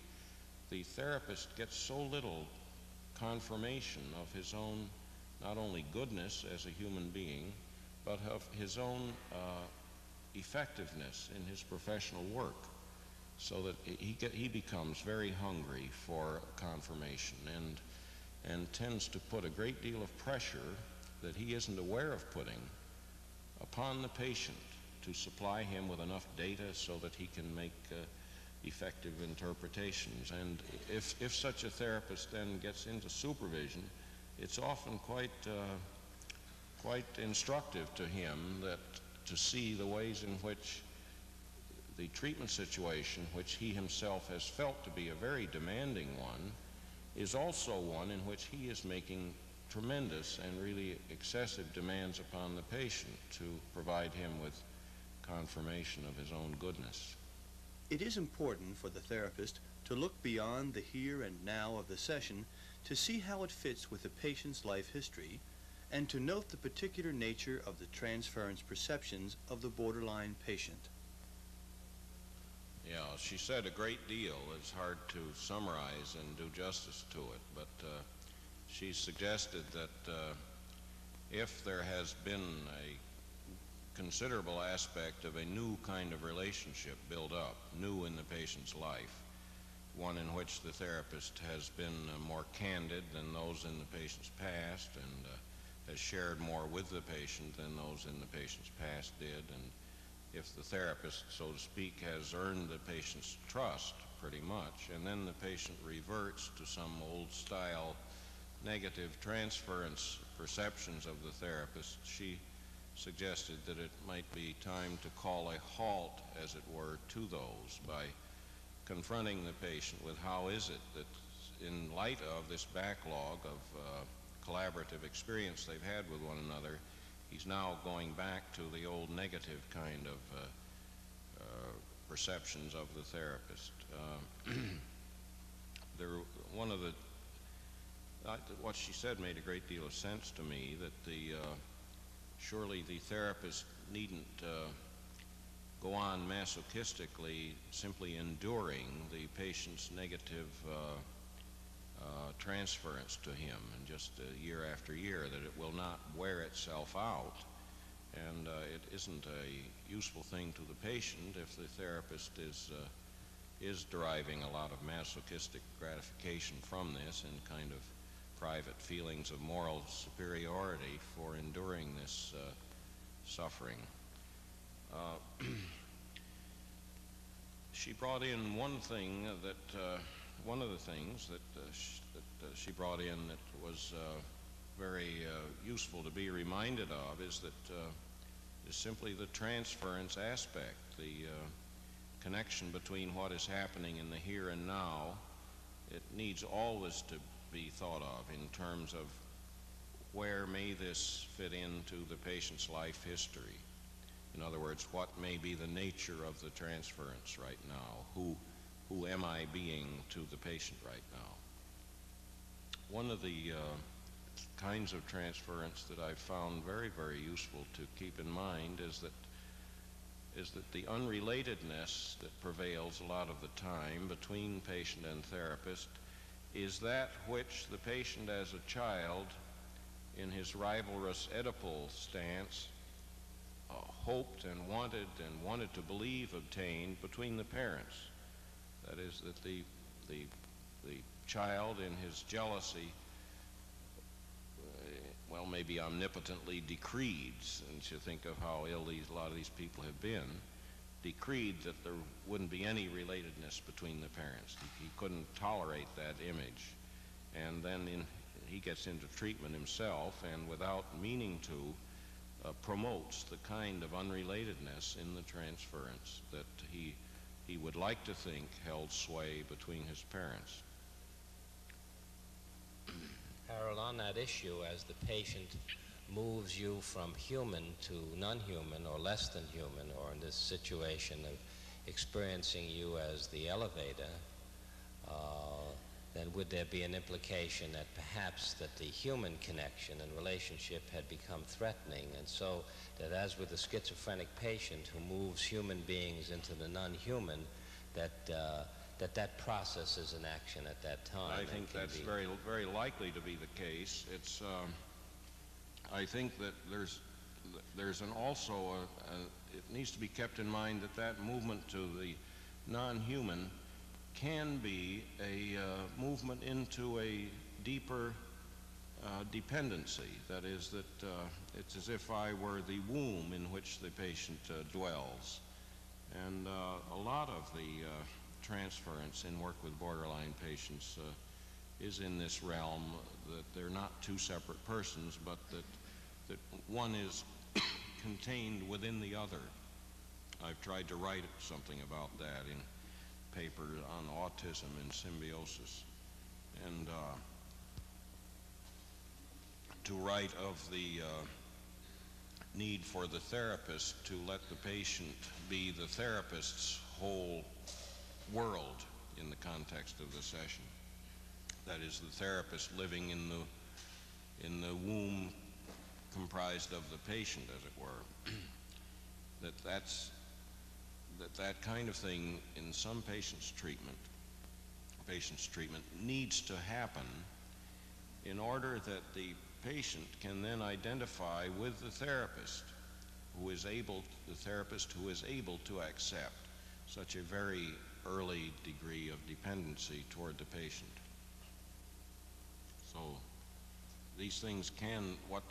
the therapist gets so little confirmation of his own, not only goodness as a human being, but of his own uh, effectiveness in his professional work so that he, get, he becomes very hungry for confirmation and, and tends to put a great deal of pressure that he isn't aware of putting upon the patient to supply him with enough data so that he can make uh, effective interpretations. And if, if such a therapist then gets into supervision, it's often quite, uh, quite instructive to him that to see the ways in which the treatment situation, which he himself has felt to be a very demanding one, is also one in which he is making tremendous and really excessive demands upon the patient to provide him with confirmation of his own goodness. It is important for the therapist to look beyond the here and now of the session to see how it fits with the patient's life history and to note the particular nature of the transference perceptions of the borderline patient. Yeah, she said a great deal. It's hard to summarize and do justice to it, but uh, she suggested that uh, if there has been a considerable aspect of a new kind of relationship built up, new in the patient's life, one in which the therapist has been uh, more candid than those in the patient's past and uh, has shared more with the patient than those in the patient's past did, and if the therapist, so to speak, has earned the patient's trust pretty much, and then the patient reverts to some old style negative transference perceptions of the therapist, she suggested that it might be time to call a halt, as it were, to those by confronting the patient with how is it that in light of this backlog of uh, collaborative experience they've had with one another, he's now going back to the old negative kind of uh, uh, perceptions of the therapist. Uh, there, one of the, what she said made a great deal of sense to me. That the uh, surely the therapist needn't uh, go on masochistically simply enduring the patient's negative uh, uh, transference to him and just uh, year after year, that it will not wear itself out. And uh, it isn't a useful thing to the patient if the therapist is, uh, is deriving a lot of masochistic gratification from this and kind of private feelings of moral superiority for enduring this uh, suffering. Uh, she brought in one thing that, one of the things that, uh, sh- that uh, she brought in that was uh, very useful to be reminded of is that is simply the transference aspect, the connection between what is happening in the here and now. It needs always to be thought of in terms of where may this fit into the patient's life history. In other words, what may be the nature of the transference right now? Who, who am I being to the patient right now? One of the uh, kinds of transference that I've found very, very useful to keep in mind is that is that the unrelatedness that prevails a lot of the time between patient and therapist is that which the patient as a child in his rivalrous Oedipal stance uh, hoped and wanted and wanted to believe obtained between the parents. That is, that the, the, the child in his jealousy, uh, well, maybe omnipotently decreed, since you think of how ill these, a lot of these people have been, decreed that there wouldn't be any relatedness between the parents. He, he couldn't tolerate that image. And then in, he gets into treatment himself, and without meaning to, uh, promotes the kind of unrelatedness in the transference that he, he would like to think held sway between his parents. Harold, on that issue, as the patient moves you from human to non-human or less than human, or in this situation of experiencing you as the elevator, uh, then would there be an implication that perhaps that the human connection and relationship had become threatening, and so that as with the schizophrenic patient who moves human beings into the non-human, that uh, that that process is in action at that time. I think that's be- very, very likely to be the case. It's, um, I think that there's, there's an also, a, a, it needs to be kept in mind that that movement to the non-human can be a uh, movement into a deeper uh, dependency. That is, that uh, it's as if I were the womb in which the patient uh, dwells. And uh, a lot of the uh, transference in work with borderline patients uh, is in this realm that they're not two separate persons, but that, that one is contained within the other. I've tried to write something about that in papers on autism and symbiosis. And to write of the uh, need for the therapist to let the patient be the therapist's whole world in the context of the session. That is, the therapist living in the, in the womb comprised of the patient, as it were. that that's that that kind of thing in some patients' treatment, patients' treatment needs to happen in order that the patient can then identify with the therapist who is able, the therapist who is able to accept such a very early degree of dependency toward the patient. So these things can, what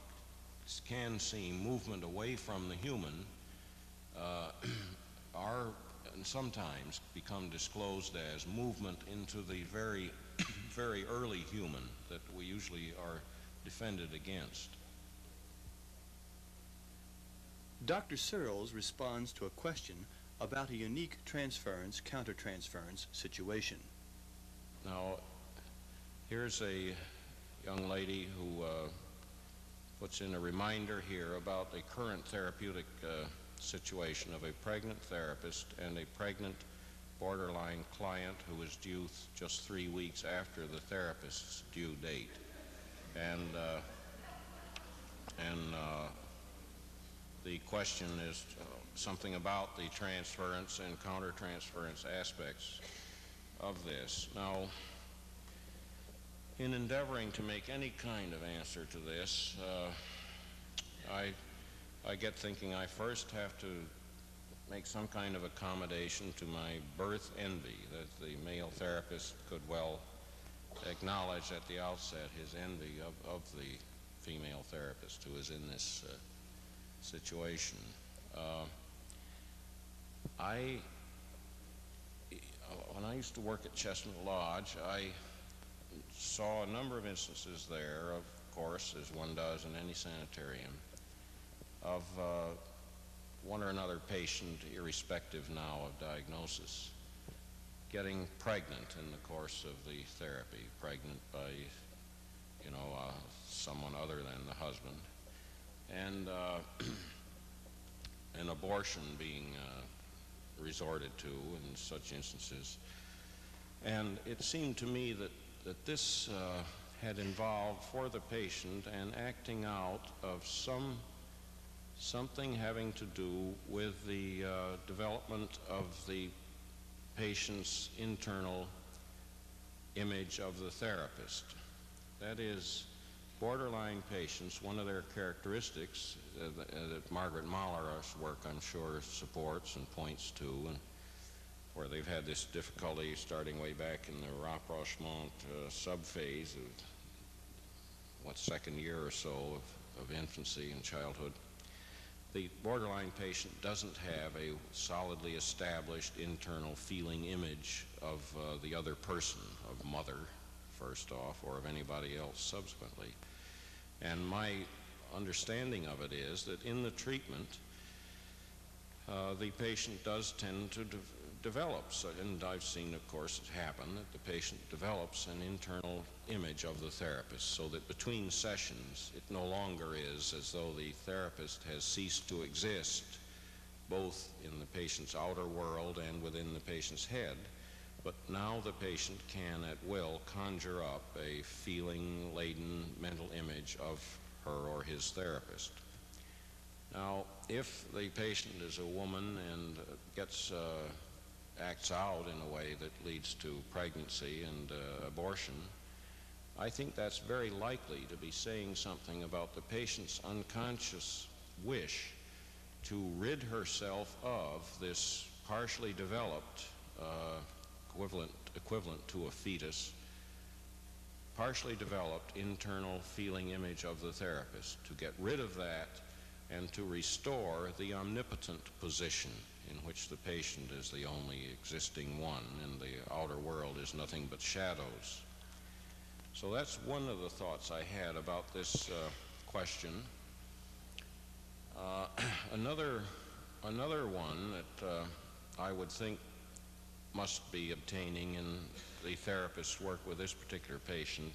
can seem movement away from the human, uh, are sometimes become disclosed as movement into the very, very early human that we usually are defended against. Dr. Searles responds to a question about a unique transference countertransference situation. Now, here's a young lady who uh, puts in a reminder here about the current therapeutic uh, situation of a pregnant therapist and a pregnant borderline client who is due th- just three weeks after the therapist's due date. And, uh, and uh, the question is uh, something about the transference and countertransference aspects of this. Now, in endeavoring to make any kind of answer to this, I, I get thinking I first have to make some kind of accommodation to my birth envy that the male therapist could well acknowledge at the outset his envy of, of the female therapist who is in this uh, situation. Uh, I, when I used to work at Chestnut Lodge, I saw a number of instances there, of course, as one does in any sanitarium, of uh, one or another patient, irrespective now of diagnosis, getting pregnant in the course of the therapy, pregnant by, you know, uh, someone other than the husband, and uh, an abortion being uh, resorted to in such instances. And it seemed to me that, that this uh, had involved for the patient an acting out of some something having to do with the uh, development of the patient's internal image of the therapist. That is, borderline patients, one of their characteristics uh, that, uh, that Margaret Mahler's work, I'm sure, supports and points to, and where they've had this difficulty starting way back in the rapprochement uh, subphase of what second year or so of, of infancy and childhood the borderline patient doesn't have a solidly established internal feeling image of uh, the other person, of mother, first off, or of anybody else subsequently. And my understanding of it is that in the treatment, uh, the patient does tend to de- develop, so, and I've seen, of course, it happen that the patient develops an internal image of the therapist so that between sessions it no longer is as though the therapist has ceased to exist both in the patient's outer world and within the patient's head, but now the patient can at will conjure up a feeling laden mental image of her or his therapist. Now, if the patient is a woman and gets uh, acts out in a way that leads to pregnancy and uh, abortion, I think that's very likely to be saying something about the patient's unconscious wish to rid herself of this partially developed uh, equivalent, equivalent to a fetus, partially developed internal feeling image of the therapist, to get rid of that and to restore the omnipotent position in which the patient is the only existing one and the outer world is nothing but shadows. So that's one of the thoughts I had about this uh, question. Uh, another, another one that uh, I would think must be obtaining in the therapist's work with this particular patient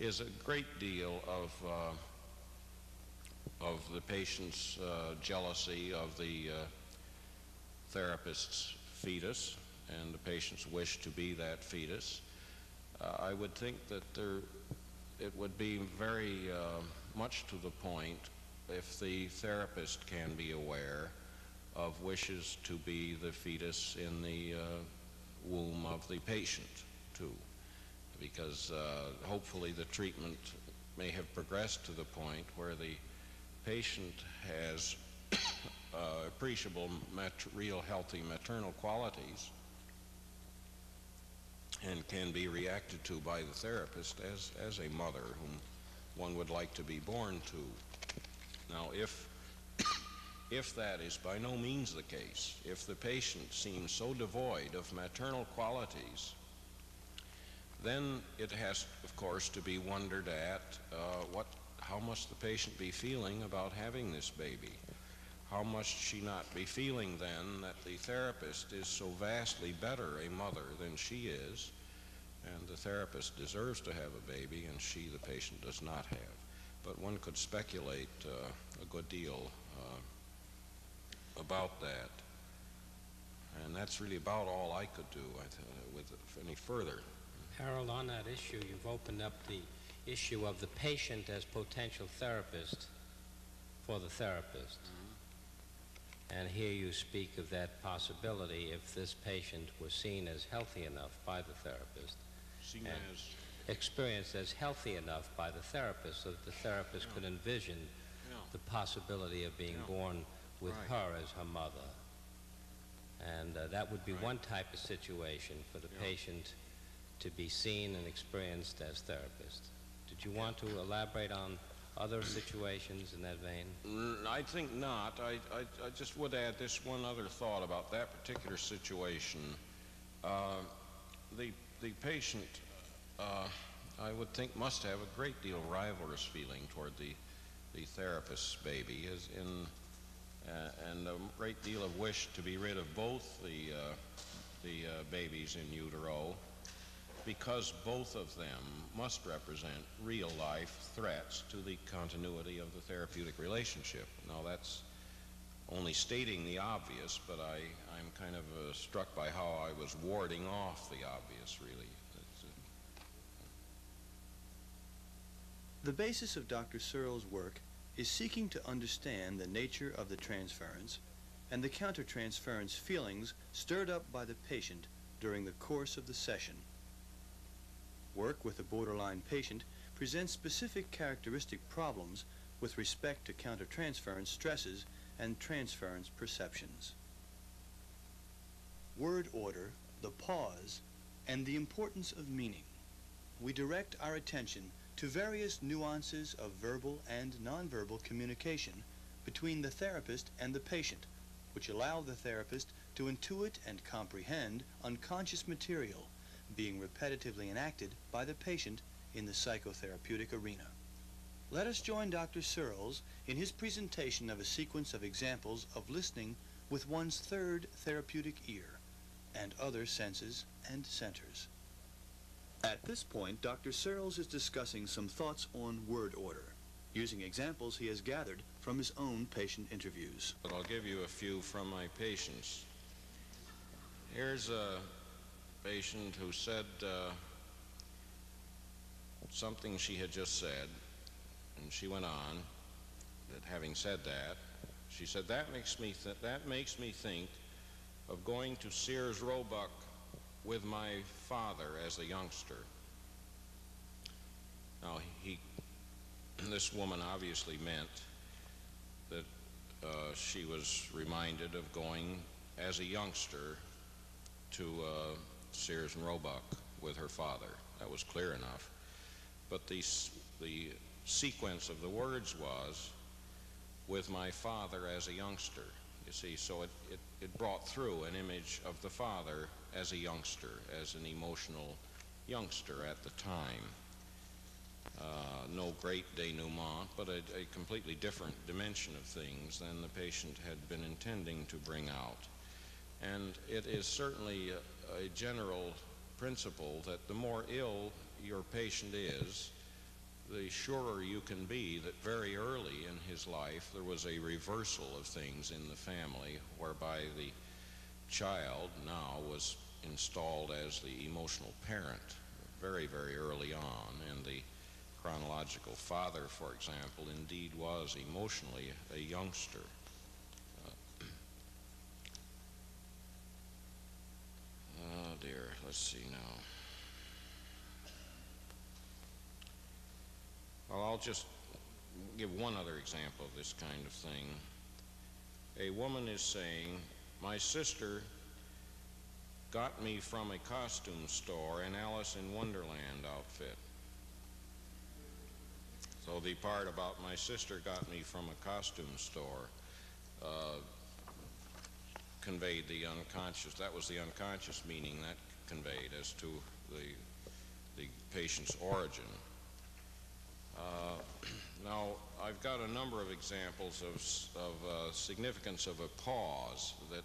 is a great deal of, uh, of the patient's uh, jealousy of the uh, therapist's fetus and the patient's wish to be that fetus uh, I would think that there, it would be very uh, much to the point if the therapist can be aware of wishes to be the fetus in the uh, womb of the patient, too. Because uh, hopefully the treatment may have progressed to the point where the patient has uh, appreciable real healthy maternal qualities and can be reacted to by the therapist as, as a mother whom one would like to be born to. Now, if, if that is by no means the case, if the patient seems so devoid of maternal qualities, then it has, of course, to be wondered at uh, what, how must the patient be feeling about having this baby? How must she not be feeling then that the therapist is so vastly better a mother than she is, and the therapist deserves to have a baby, and she, the patient, does not have. But one could speculate uh, a good deal uh, about that. And that's really about all I could do th- with it any further. Harold, on that issue, you've opened up the issue of the patient as potential therapist for the therapist. And here you speak of that possibility if this patient was seen as healthy enough by the therapist, Seen as experienced as healthy enough by the therapist, so that the therapist could envision Yeah. the possibility of being Yeah. born with Right. her as her mother. And uh, that would be Right. one type of situation for the Yeah. patient to be seen and experienced as therapist. Did you want to elaborate on other situations in that vein? Mm, I think not. I, I, I just would add this one other thought about that particular situation. Uh, the, the patient, uh, I would think, must have a great deal of rivalrous feeling toward the, the therapist's baby, as in, uh, and a great deal of wish to be rid of both the, uh, the uh, babies in utero, because both of them must represent real life threats to the continuity of the therapeutic relationship. Now, that's only stating the obvious, but I, I'm kind of uh, struck by how I was warding off the obvious, really. The basis of Dr. Searles' work is seeking to understand the nature of the transference and the countertransference feelings stirred up by the patient during the course of the session. Work with a borderline patient presents specific characteristic problems with respect to countertransference stresses and transference perceptions. Word order, the pause, and the importance of meaning. We direct our attention to various nuances of verbal and nonverbal communication between the therapist and the patient, which allow the therapist to intuit and comprehend unconscious material being repetitively enacted by the patient in the psychotherapeutic arena. Let us join Dr. Searles in his presentation of a sequence of examples of listening with one's third therapeutic ear and other senses and centers. At this point, Dr. Searles is discussing some thoughts on word order, using examples he has gathered from his own patient interviews. but I'll give you a few from my patients. Here's a patient who said uh, something she had just said, and she went on that having said that, she said that makes me th- that makes me think of going to Sears Roebuck with my father as a youngster. Now he, this woman obviously meant that uh, she was reminded of going as a youngster to uh, Sears and Roebuck with her father. That was clear enough. But the, the sequence of the words was, with my father as a youngster. You see, so it, it, it brought through an image of the father as a youngster, as an emotional youngster at the time. Uh, no great denouement, but a, a completely different dimension of things than the patient had been intending to bring out. And it is certainly a, general principle that the more ill your patient is, the surer you can be that very early in his life there was a reversal of things in the family whereby the child now was installed as the emotional parent very, very early on. And the chronological father, for example, indeed was emotionally a youngster. Uh, oh dear, let's see now. Well, I'll just give one other example of this kind of thing. A woman is saying, My sister got me from a costume store an Alice in Wonderland outfit. So the part about my sister got me from a costume store uh, conveyed the unconscious. That was the unconscious meaning that conveyed as to the the patient's origin. Uh, now, I've got a number of examples of, of uh, significance of a pause that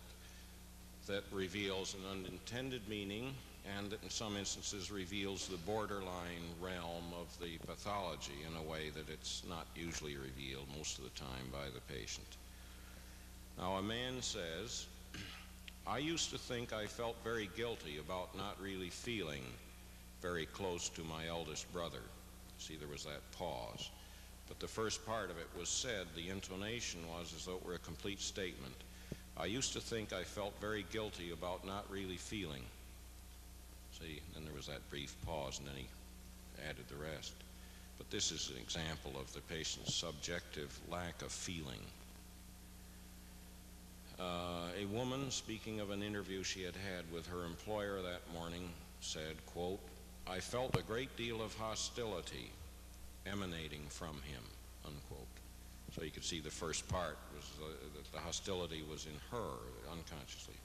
that reveals an unintended meaning and that in some instances reveals the borderline realm of the pathology in a way that it's not usually revealed most of the time by the patient. Now, a man says, I used to think I felt very guilty about not really feeling very close to my eldest brother. See, there was that pause. But the first part of it was said, the intonation was as though it were a complete statement. I used to think I felt very guilty about not really feeling. See, then there was that brief pause, and then he added the rest. But this is an example of the patient's subjective lack of feeling. Uh, a woman, speaking of an interview she had had with her employer that morning, said, quote, I felt a great deal of hostility emanating from him, unquote. So you could see the first part was uh, that the hostility was in her unconsciously.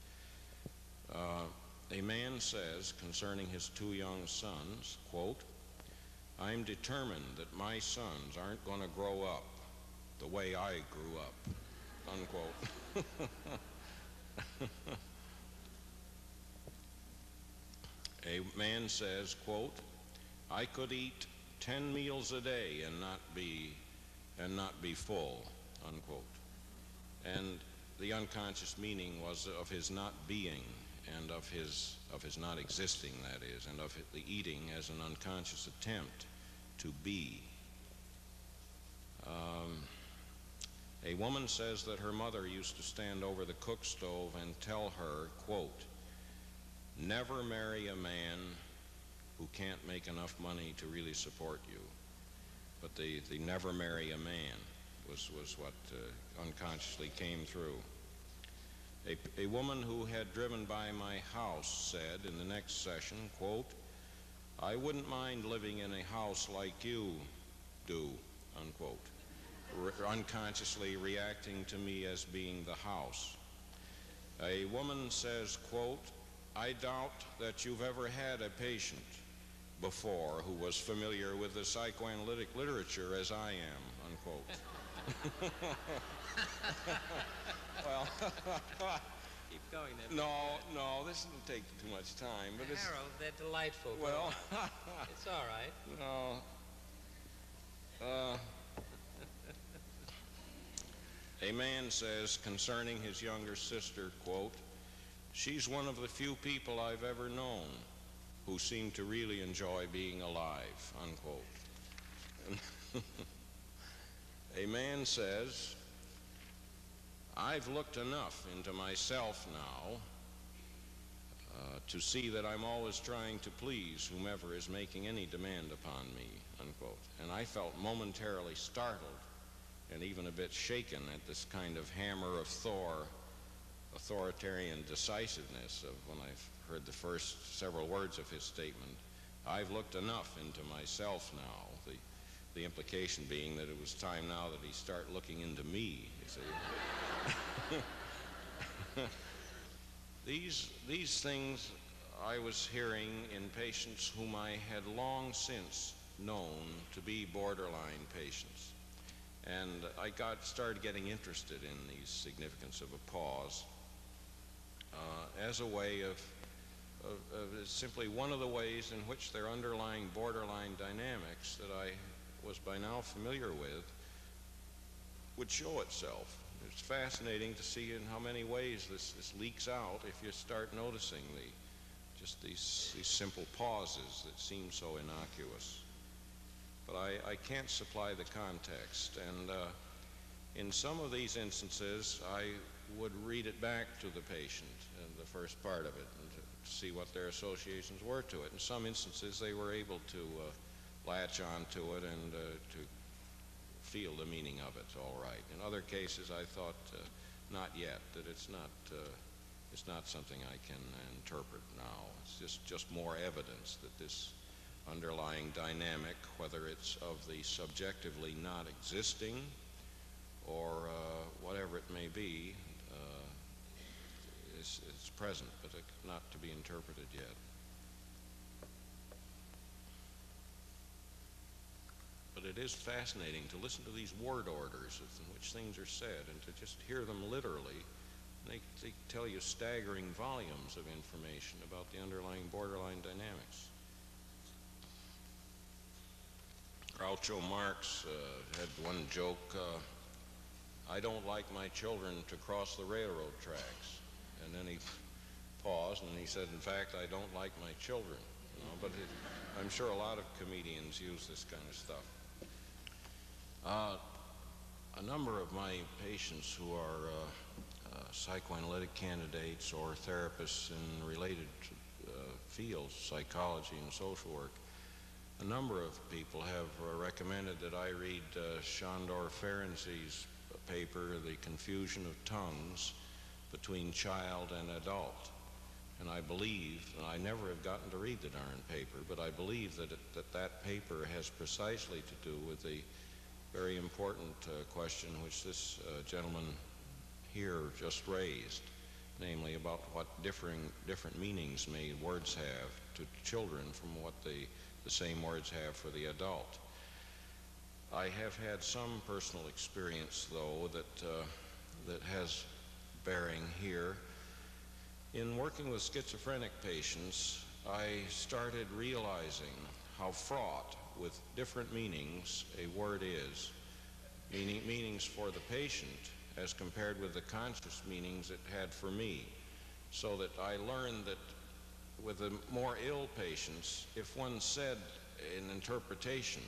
Uh, a man says concerning his two young sons, quote, I'm determined that my sons aren't going to grow up the way I grew up, unquote. a man says, quote, I could eat 10 meals a day and not be and not be full, unquote. And the unconscious meaning was of his not being and of his of his not existing that is and of the eating as an unconscious attempt to be um, a woman says that her mother used to stand over the cook stove and tell her quote never marry a man who can't make enough money to really support you but the, the never marry a man was, was what uh, unconsciously came through a, a woman who had driven by my house said in the next session, quote, I wouldn't mind living in a house like you do, unquote, re unconsciously reacting to me as being the house. A woman says, quote, I doubt that you've ever had a patient before who was familiar with the psychoanalytic literature as I am, unquote. well, Keep going then. no, no, this doesn't take too much time, but it's Harold, they're delightful. Well, it's all right. no. Uh, a man says concerning his younger sister, quote, she's one of the few people I've ever known who seem to really enjoy being alive, unquote. a man says, I've looked enough into myself now uh, to see that I'm always trying to please whomever is making any demand upon me, unquote. And I felt momentarily startled and even a bit shaken at this kind of hammer of Thor authoritarian decisiveness of when I heard the first several words of his statement. I've looked enough into myself now. The, the implication being that it was time now that he start looking into me, these, these things I was hearing in patients whom I had long since known to be borderline patients. And I got started getting interested in the significance of a pause as a way of, of, of simply one of the ways in which their underlying borderline dynamics that I was by now familiar with would show itself. It's fascinating to see in how many ways this, this leaks out if you start noticing the just these, these simple pauses that seem so innocuous. But I, I can't supply the context. And uh, in some of these instances, I would read it back to the patient, uh, first part of it, and to see what their associations were to it. In some instances, they were able to uh, latch on to it and uh, to feel the meaning of it all right. In other cases, I thought uh, not yet, that it's not, uh, it's not something I can interpret now. It's just, just more evidence that this underlying dynamic, whether it's of the subjectively not existing or uh, whatever it may be, is, is present, but not to be interpreted yet. but it is fascinating to listen to these word orders in which things are said and to just hear them literally, They, they tell you staggering volumes of information about the underlying borderline dynamics. Groucho Marx uh, had one joke, uh, I don't like my children to cross the railroad tracks. And then he paused and he said, in fact, I don't like my children. You know, but it, I'm sure a lot of comedians use this kind of stuff. Uh, a number of my patients who are uh, uh, psychoanalytic candidates or therapists in related uh, fields, psychology and social work, a number of people have uh, recommended that I read uh, Sandor Ferenczi's paper, The Confusion of Tongues Between Child and Adult. And I believe, and I never have gotten to read the darn paper, but I believe that it, that, that paper has precisely to do with the very important uh, question which this uh, gentleman here just raised, namely about what differing, different meanings may words have to children from what the, the same words have for the adult. I have had some personal experience, though, that, uh, that has bearing here. In working with schizophrenic patients, I started realizing how fraught with different meanings a word is, meaning, meanings for the patient as compared with the conscious meanings it had for me. So that I learned that with the more ill patients, if one said an interpretation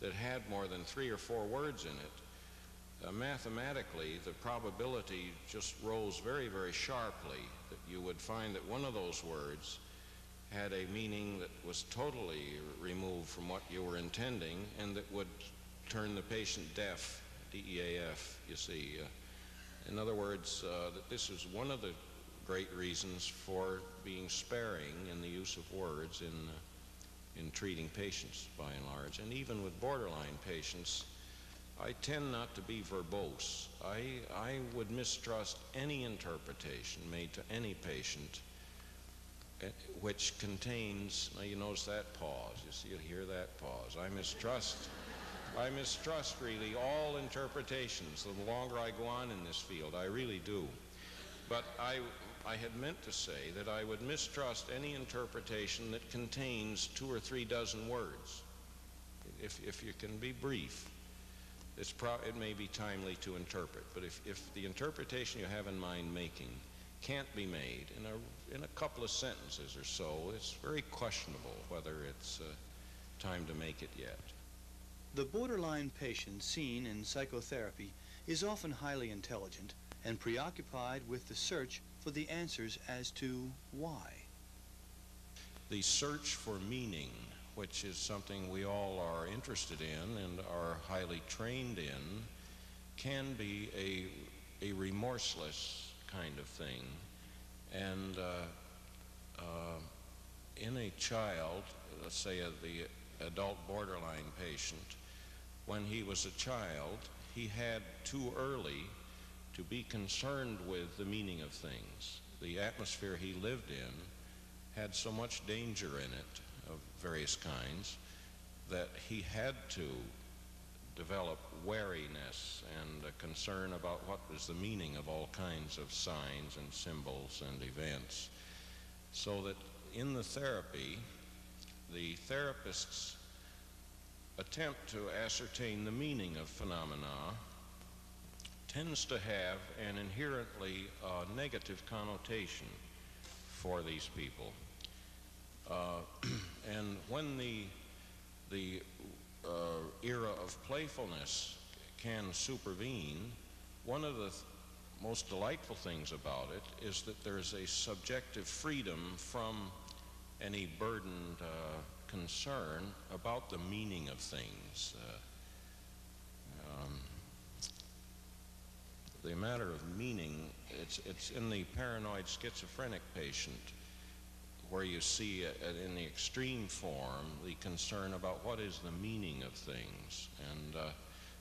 that had more than three or four words in it, uh, mathematically the probability just rose very, very sharply that you would find that one of those words had a meaning that was totally removed from what you were intending and that would turn the patient deaf, D-E-A-F, you see. Uh, in other words, uh, that this is one of the great reasons for being sparing in the use of words in, uh, in treating patients by and large. And even with borderline patients, I tend not to be verbose. I, I would mistrust any interpretation made to any patient uh, which contains, now you notice that pause, you see, you hear that pause. I mistrust, I mistrust really all interpretations the longer I go on in this field, I really do. But I, I had meant to say that I would mistrust any interpretation that contains two or three dozen words. If, if you can be brief, it may be timely to interpret, but if, if the interpretation you have in mind making can't be made in a, in a couple of sentences or so, it's very questionable whether it's uh, time to make it yet. The borderline patient seen in psychotherapy is often highly intelligent and preoccupied with the search for the answers as to why. The search for meaning, which is something we all are interested in and are highly trained in, can be a, a remorseless kind of thing. And uh, uh, in a child, let's say uh, the adult borderline patient, when he was a child, he had too early to be concerned with the meaning of things. The atmosphere he lived in had so much danger in it various kinds that he had to develop wariness and a concern about what was the meaning of all kinds of signs and symbols and events. So that in the therapy, the therapist's attempt to ascertain the meaning of phenomena tends to have an inherently uh, negative connotation for these people. Uh, and when the, the uh, era of playfulness can supervene, one of the th most delightful things about it is that there's a subjective freedom from any burdened uh, concern about the meaning of things. Uh, um, the matter of meaning, it's, it's in the paranoid schizophrenic patient where you see in the extreme form the concern about what is the meaning of things and uh,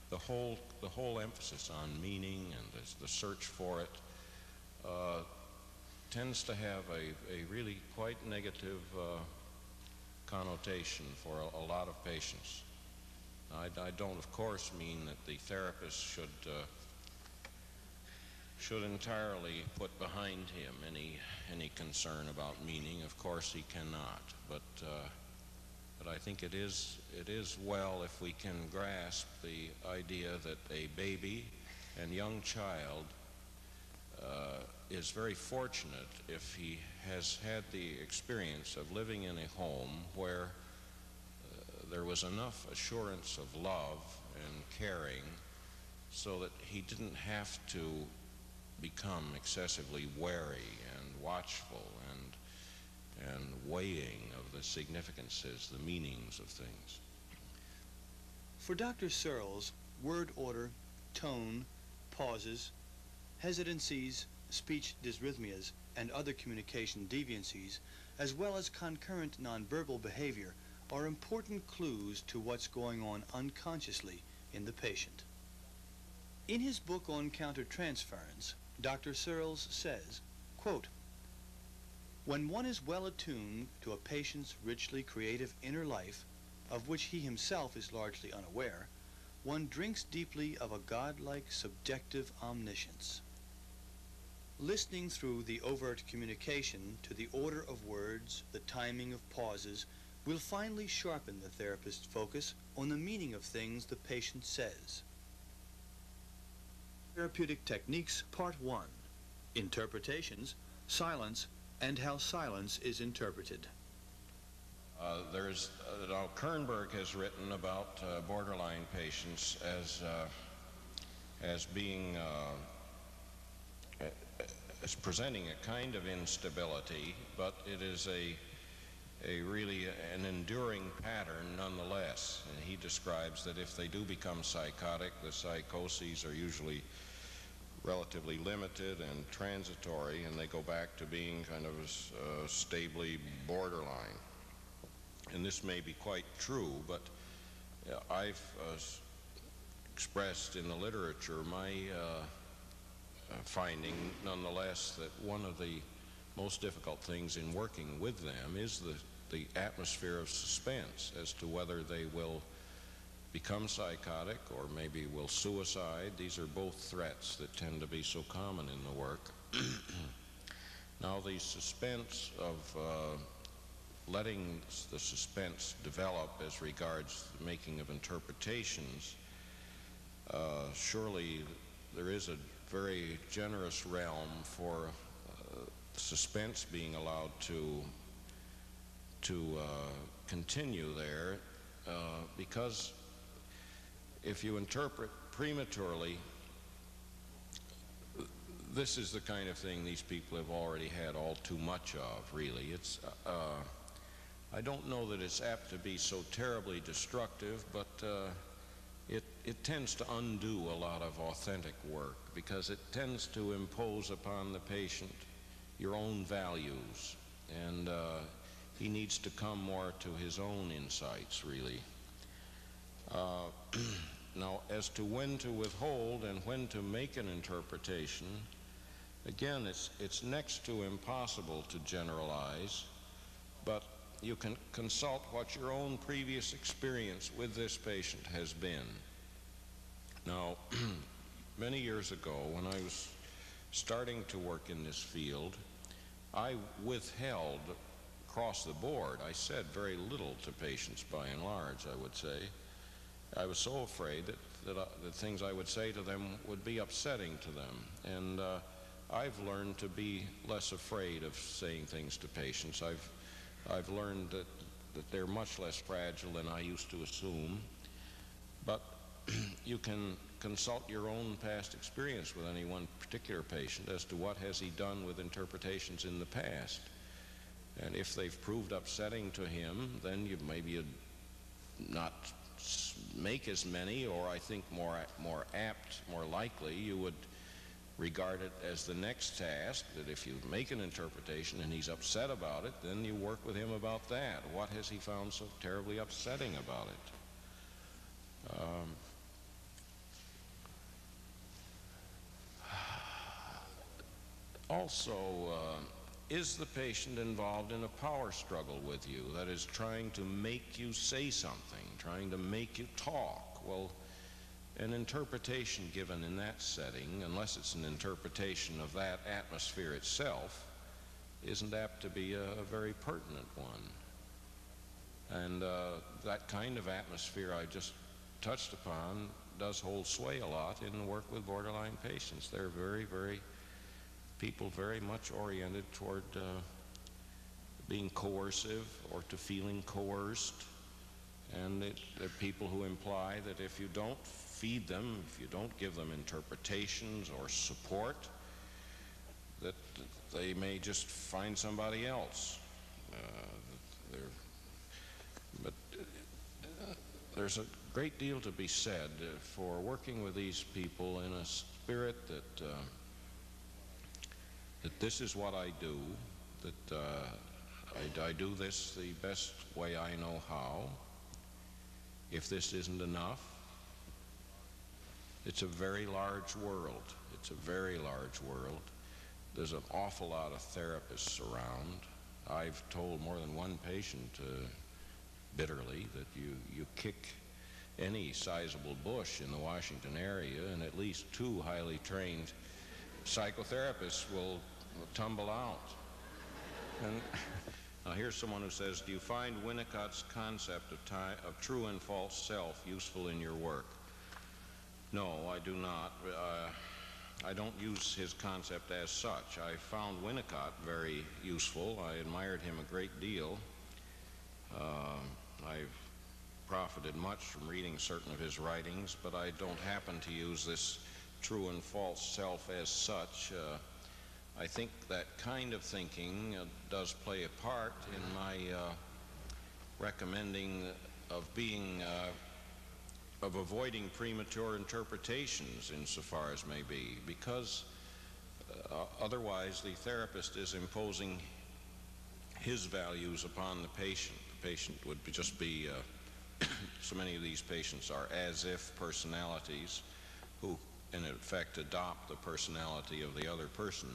the whole the whole emphasis on meaning and the, the search for it uh, tends to have a, a really quite negative uh, connotation for a, a, lot of patients. I, I, don't, of course, mean that the therapist should uh, should entirely put behind him any any concern about meaning. Of course, he cannot, but uh, but I think it is it is well if we can grasp the idea that a baby and young child uh, is very fortunate if he has had the experience of living in a home where uh, there was enough assurance of love and caring so that he didn't have to become excessively wary and watchful and and weighing of the significances, the meanings of things. For Dr. Searles, word order, tone, pauses, hesitancies, speech dysrhythmias, and other communication deviancies, as well as concurrent nonverbal behavior, are important clues to what's going on unconsciously in the patient. In his book on countertransference, Dr. Searles says, quote, When one is well attuned to a patient's richly creative inner life, of which he himself is largely unaware, one drinks deeply of a godlike subjective omniscience. Listening through the overt communication to the order of words, the timing of pauses, will finally sharpen the therapist's focus on the meaning of things the patient says. Therapeutic Techniques Part 1 Interpretations, Silence, and How Silence is Interpreted. Uh, there's uh, now Kernberg has written about uh, borderline patients as uh, as being uh, as presenting a kind of instability, but it is a a really an enduring pattern nonetheless. And he describes that if they do become psychotic, the psychoses are usually relatively limited and transitory, and they go back to being kind of stably borderline. And this may be quite true, but uh, I've uh, expressed in the literature my uh, uh, finding, nonetheless, that one of the most difficult things in working with them is the, the atmosphere of suspense as to whether they will become psychotic or maybe will suicide. These are both threats that tend to be so common in the work. now, the suspense of uh, letting the suspense develop as regards the making of interpretations, uh, surely there is a very generous realm for uh, suspense being allowed to to uh, continue there uh, because if you interpret prematurely, this is the kind of thing these people have already had all too much of, really. It's, uh, I don't know that it's apt to be so terribly destructive, but uh, it, it tends to undo a lot of authentic work because it tends to impose upon the patient your own values. And uh, he needs to come more to his own insights, really. Now, as to when to withhold and when to make an interpretation, again, it's, it's next to impossible to generalize, but you can consult what your own previous experience with this patient has been. Now, many years ago, when I was starting to work in this field, I withheld across the board. I said very little to patients by and large, I would say. I was so afraid that, that, uh, that things I would say to them would be upsetting to them. And uh, I've learned to be less afraid of saying things to patients. I've, I've learned that, that they're much less fragile than I used to assume. But you can consult your own past experience with any one particular patient as to what has he done with interpretations in the past. And if they've proved upsetting to him, then you maybe not make as many, or I think more, more apt, more likely, you would regard it as the next task that if you make an interpretation and he's upset about it, then you work with him about that. What has he found so terribly upsetting about it? Um, also, uh, is the patient involved in a power struggle with you that is trying to make you say something, trying to make you talk? Well, an interpretation given in that setting, unless it's an interpretation of that atmosphere itself, isn't apt to be a, a very pertinent one. And uh, that kind of atmosphere I just touched upon does hold sway a lot in the work with borderline patients. They're very, very, people very much oriented toward uh, being coercive or to feeling coerced. And it, there are people who imply that if you don't feed them, if you don't give them interpretations or support, that they may just find somebody else. Uh, but uh, there's a great deal to be said for working with these people in a spirit that uh, that this is what I do, that uh, I, I do this the best way I know how. If this isn't enough, it's a very large world. It's a very large world. There's an awful lot of therapists around. I've told more than one patient uh, bitterly that you, you kick any sizable bush in the Washington area and at least two highly trained psychotherapists will, will tumble out. And now here's someone who says, do you find Winnicott's concept of, of true and false self useful in your work? No, I do not. Uh, I don't use his concept as such. I found Winnicott very useful. I admired him a great deal. Uh, I've profited much from reading certain of his writings, but I don't happen to use this true and false self as such. Uh, I think that kind of thinking uh, does play a part in my uh, recommending of being uh, of avoiding premature interpretations insofar as may be, because uh, otherwise the therapist is imposing his values upon the patient. The patient would just be, uh, so many of these patients are as if personalities who in effect adopt the personality of the other person.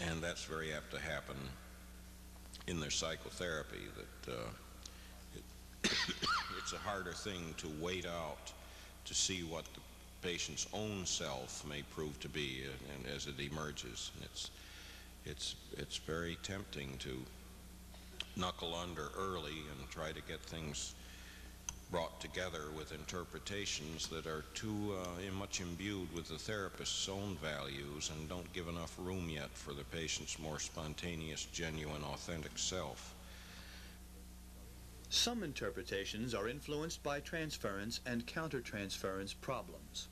And that's very apt to happen in their psychotherapy that uh, it's a harder thing to wait out to see what the patient's own self may prove to be and, and as it emerges. And it's, it's, it's very tempting to knuckle under early and try to get things brought together with interpretations that are too uh, much imbued with the therapist's own values and don't give enough room yet for the patient's more spontaneous, genuine, authentic self. Some interpretations are influenced by transference and countertransference problems.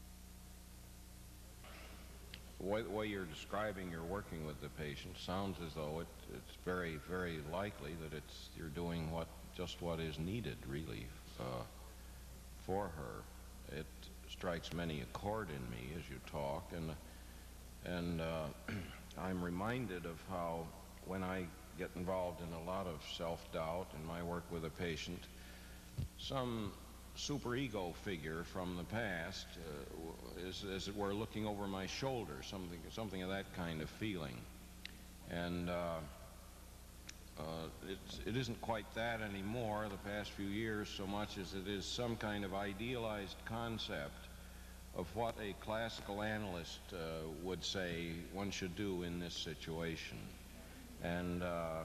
The way, the way, you're describing your working with the patient sounds as though it, it's very, very likely that it's you're doing what just what is needed, really, for her. It strikes many a chord in me as you talk, and and uh, I'm reminded of how when I get involved in a lot of self-doubt in my work with a patient. Some superego figure from the past uh, is, as it were, looking over my shoulder, something, something of that kind of feeling. And uh, uh, it isn't quite that anymore the past few years so much as it is some kind of idealized concept of what a classical analyst uh, would say one should do in this situation. And uh,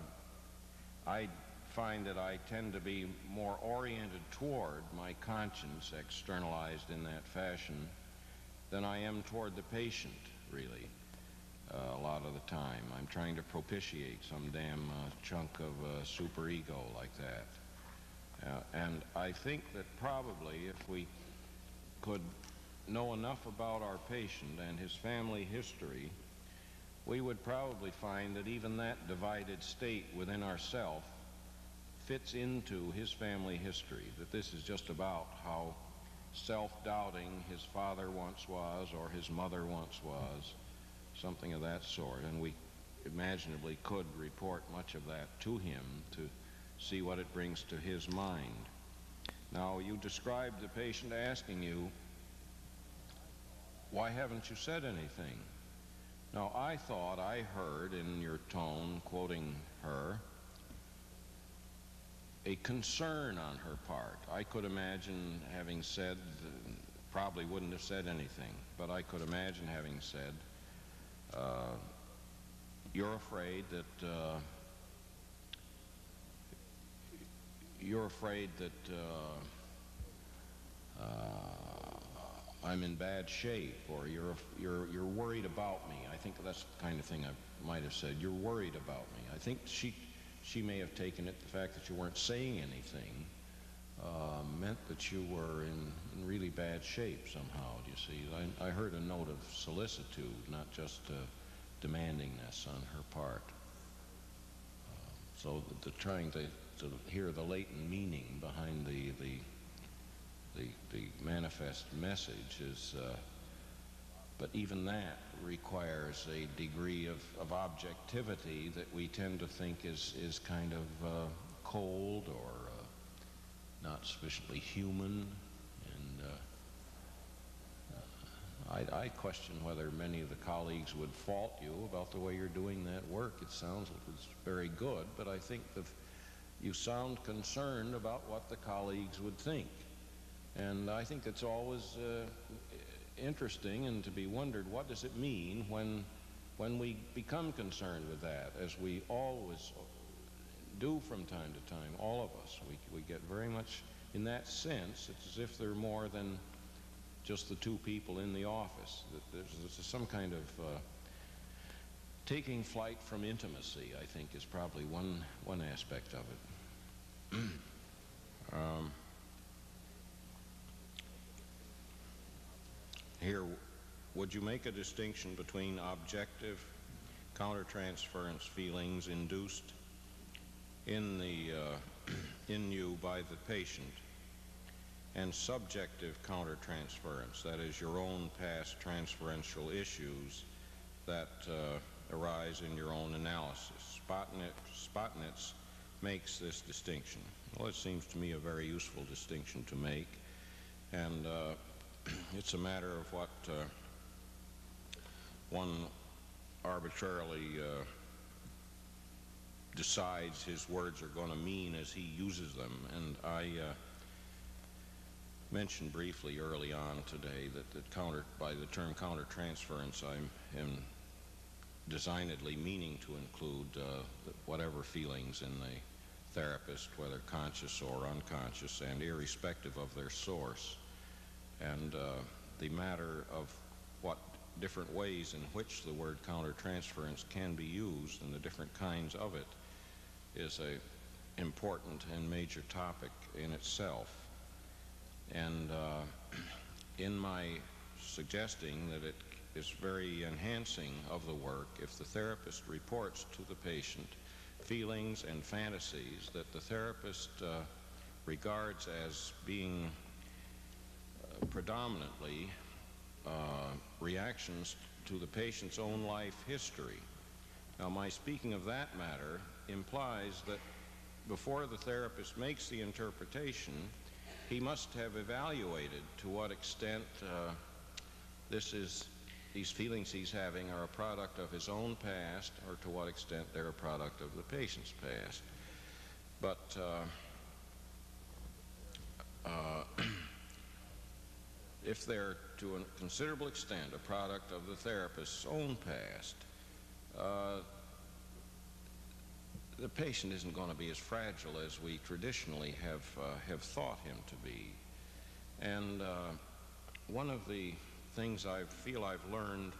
I find that I tend to be more oriented toward my conscience externalized in that fashion than I am toward the patient, really, uh, a lot of the time. I'm trying to propitiate some damn uh, chunk of uh, superego like that. Uh, and I think that probably if we could know enough about our patient and his family history we would probably find that even that divided state within ourself fits into his family history, that this is just about how self-doubting his father once was or his mother once was, something of that sort. And we imaginably could report much of that to him to see what it brings to his mind. Now, you described the patient asking you, why haven't you said anything? Now, I thought I heard in your tone, quoting her, a concern on her part. I could imagine having said, probably wouldn't have said anything, but I could imagine having said, uh, you're afraid that uh, you're afraid that uh, uh, I'm in bad shape, or you're you're you're worried about me. I think that's the kind of thing I might have said. You're worried about me. I think she she may have taken it the fact that you weren't saying anything uh, meant that you were in, in really bad shape somehow. Do you see? I, I heard a note of solicitude, not just uh, demandingness on her part. Uh, so the, the trying to, to hear the latent meaning behind the the the, the manifest message is. Uh, but even that requires a degree of, of objectivity that we tend to think is, is kind of uh, cold or not sufficiently human. And uh, uh, I, I question whether many of the colleagues would fault you about the way you're doing that work. It sounds like it's very good, but I think that you sound concerned about what the colleagues would think. And I think it's always uh, interesting and to be wondered what does it mean when when we become concerned with that as we always do from time to time all of us. We, we get very much in that sense it's as if they're more than just the two people in the office there's, there's some kind of uh, taking flight from intimacy I think is probably one one aspect of it. Um, here, would you make a distinction between objective countertransference feelings induced in the uh, in you by the patient and subjective countertransference, that is your own past transferential issues that uh, arise in your own analysis. Spotnitz makes this distinction. Well, it seems to me a very useful distinction to make. And uh, it's a matter of what uh, one arbitrarily uh, decides his words are going to mean as he uses them. And I uh, mentioned briefly early on today that, that counter, by the term countertransference, I am designedly meaning to include uh, whatever feelings in the therapist, whether conscious or unconscious, and irrespective of their source and uh, the matter of what different ways in which the word countertransference can be used and the different kinds of it is a important and major topic in itself. And uh, in my suggesting that it is very enhancing of the work if the therapist reports to the patient feelings and fantasies that the therapist uh, regards as being predominantly uh, reactions to the patient's own life history. Now, my speaking of that matter implies that before the therapist makes the interpretation, he must have evaluated to what extent uh, this is these feelings he's having are a product of his own past or to what extent they're a product of the patient's past. But uh, uh, if they're to a considerable extent a product of the therapist's own past, uh, the patient isn't going to be as fragile as we traditionally have, uh, have thought him to be. And uh, one of the things I feel I've learned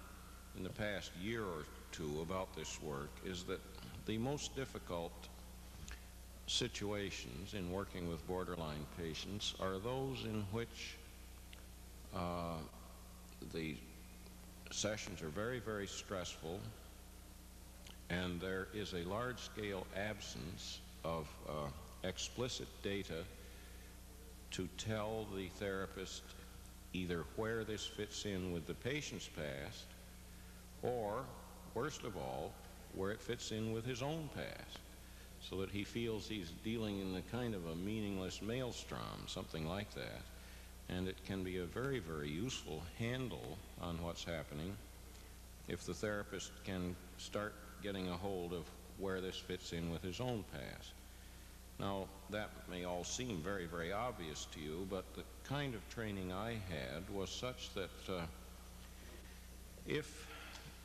in the past year or two about this work is that the most difficult situations in working with borderline patients are those in which uh, the sessions are very, very stressful, and there is a large-scale absence of uh, explicit data to tell the therapist either where this fits in with the patient's past or, worst of all, where it fits in with his own past so that he feels he's dealing in the kind of a meaningless maelstrom, something like that. And it can be a very, very useful handle on what's happening if the therapist can start getting a hold of where this fits in with his own past. Now, that may all seem very, very obvious to you, but the kind of training I had was such that uh, if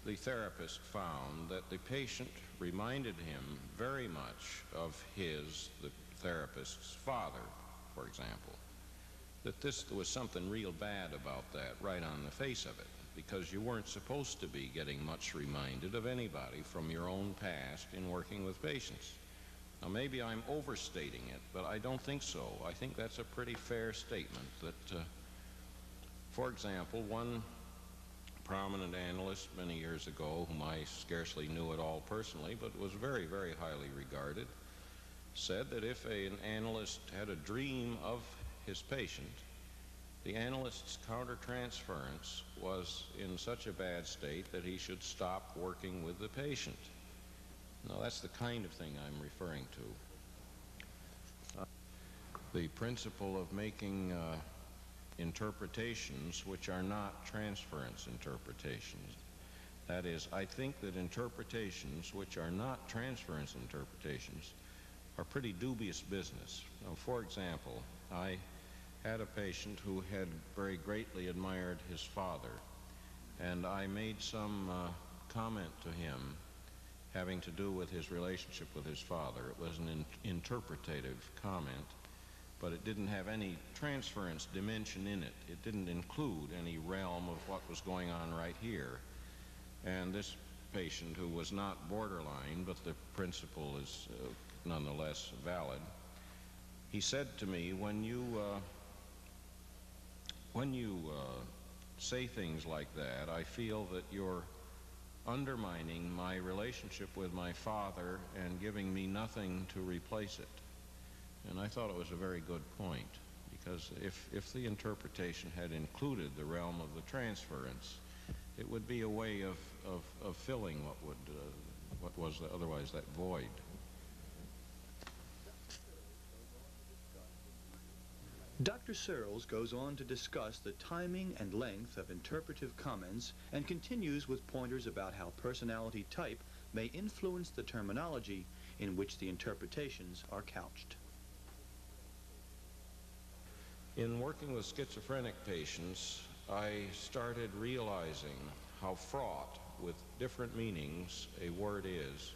the therapist found that the patient reminded him very much of his, the therapist's father, for example, that this was something real bad about that right on the face of it because you weren't supposed to be getting much reminded of anybody from your own past in working with patients. Now, maybe I'm overstating it, but I don't think so. I think that's a pretty fair statement that, uh, for example, one prominent analyst many years ago, whom I scarcely knew at all personally, but was very, very highly regarded, said that if a, an analyst had a dream of his patient, the analyst's countertransference was in such a bad state that he should stop working with the patient. Now, that's the kind of thing I'm referring to. Uh, the principle of making uh, interpretations which are not transference interpretations. That is, I think that interpretations which are not transference interpretations are pretty dubious business. Now, for example, I had a patient who had very greatly admired his father, and I made some uh, comment to him having to do with his relationship with his father. It was an in interpretative comment, but it didn't have any transference dimension in it. It didn't include any realm of what was going on right here. And this patient, who was not borderline, but the principle is uh, nonetheless valid, he said to me, when you uh, when you uh, say things like that, I feel that you're undermining my relationship with my father and giving me nothing to replace it. And I thought it was a very good point, because if, if the interpretation had included the realm of the transference, it would be a way of, of, of filling what, would, uh, what was otherwise that void. Dr. Searles goes on to discuss the timing and length of interpretive comments and continues with pointers about how personality type may influence the terminology in which the interpretations are couched. In working with schizophrenic patients, I started realizing how fraught with different meanings a word is,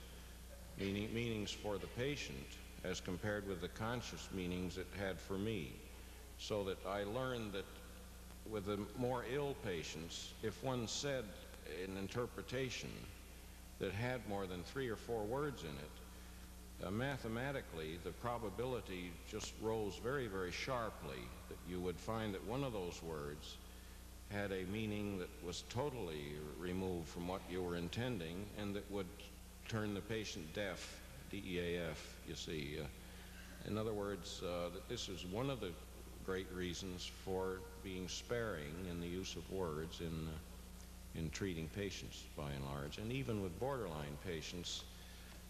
meaning, meanings for the patient as compared with the conscious meanings it had for me so that I learned that with the more ill patients, if one said an interpretation that had more than three or four words in it, uh, mathematically, the probability just rose very, very sharply that you would find that one of those words had a meaning that was totally removed from what you were intending and that would turn the patient deaf, D-E-A-F, you see. Uh, in other words, uh, this is one of the great reasons for being sparing in the use of words in, uh, in treating patients by and large. And even with borderline patients,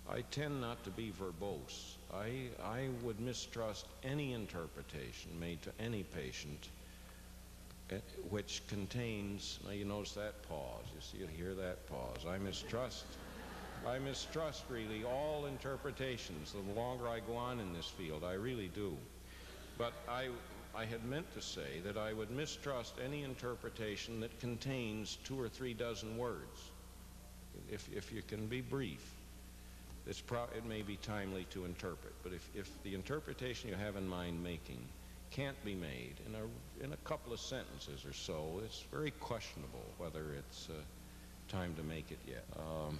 I tend not to be verbose. I, I would mistrust any interpretation made to any patient uh, which contains, now you notice that pause, you see, you hear that pause. I mistrust, I mistrust really all interpretations. The longer I go on in this field, I really do. But I, I had meant to say that I would mistrust any interpretation that contains two or three dozen words. If, if you can be brief, it's it may be timely to interpret, but if, if the interpretation you have in mind making can't be made in a, in a couple of sentences or so, it's very questionable whether it's uh, time to make it yet. Um,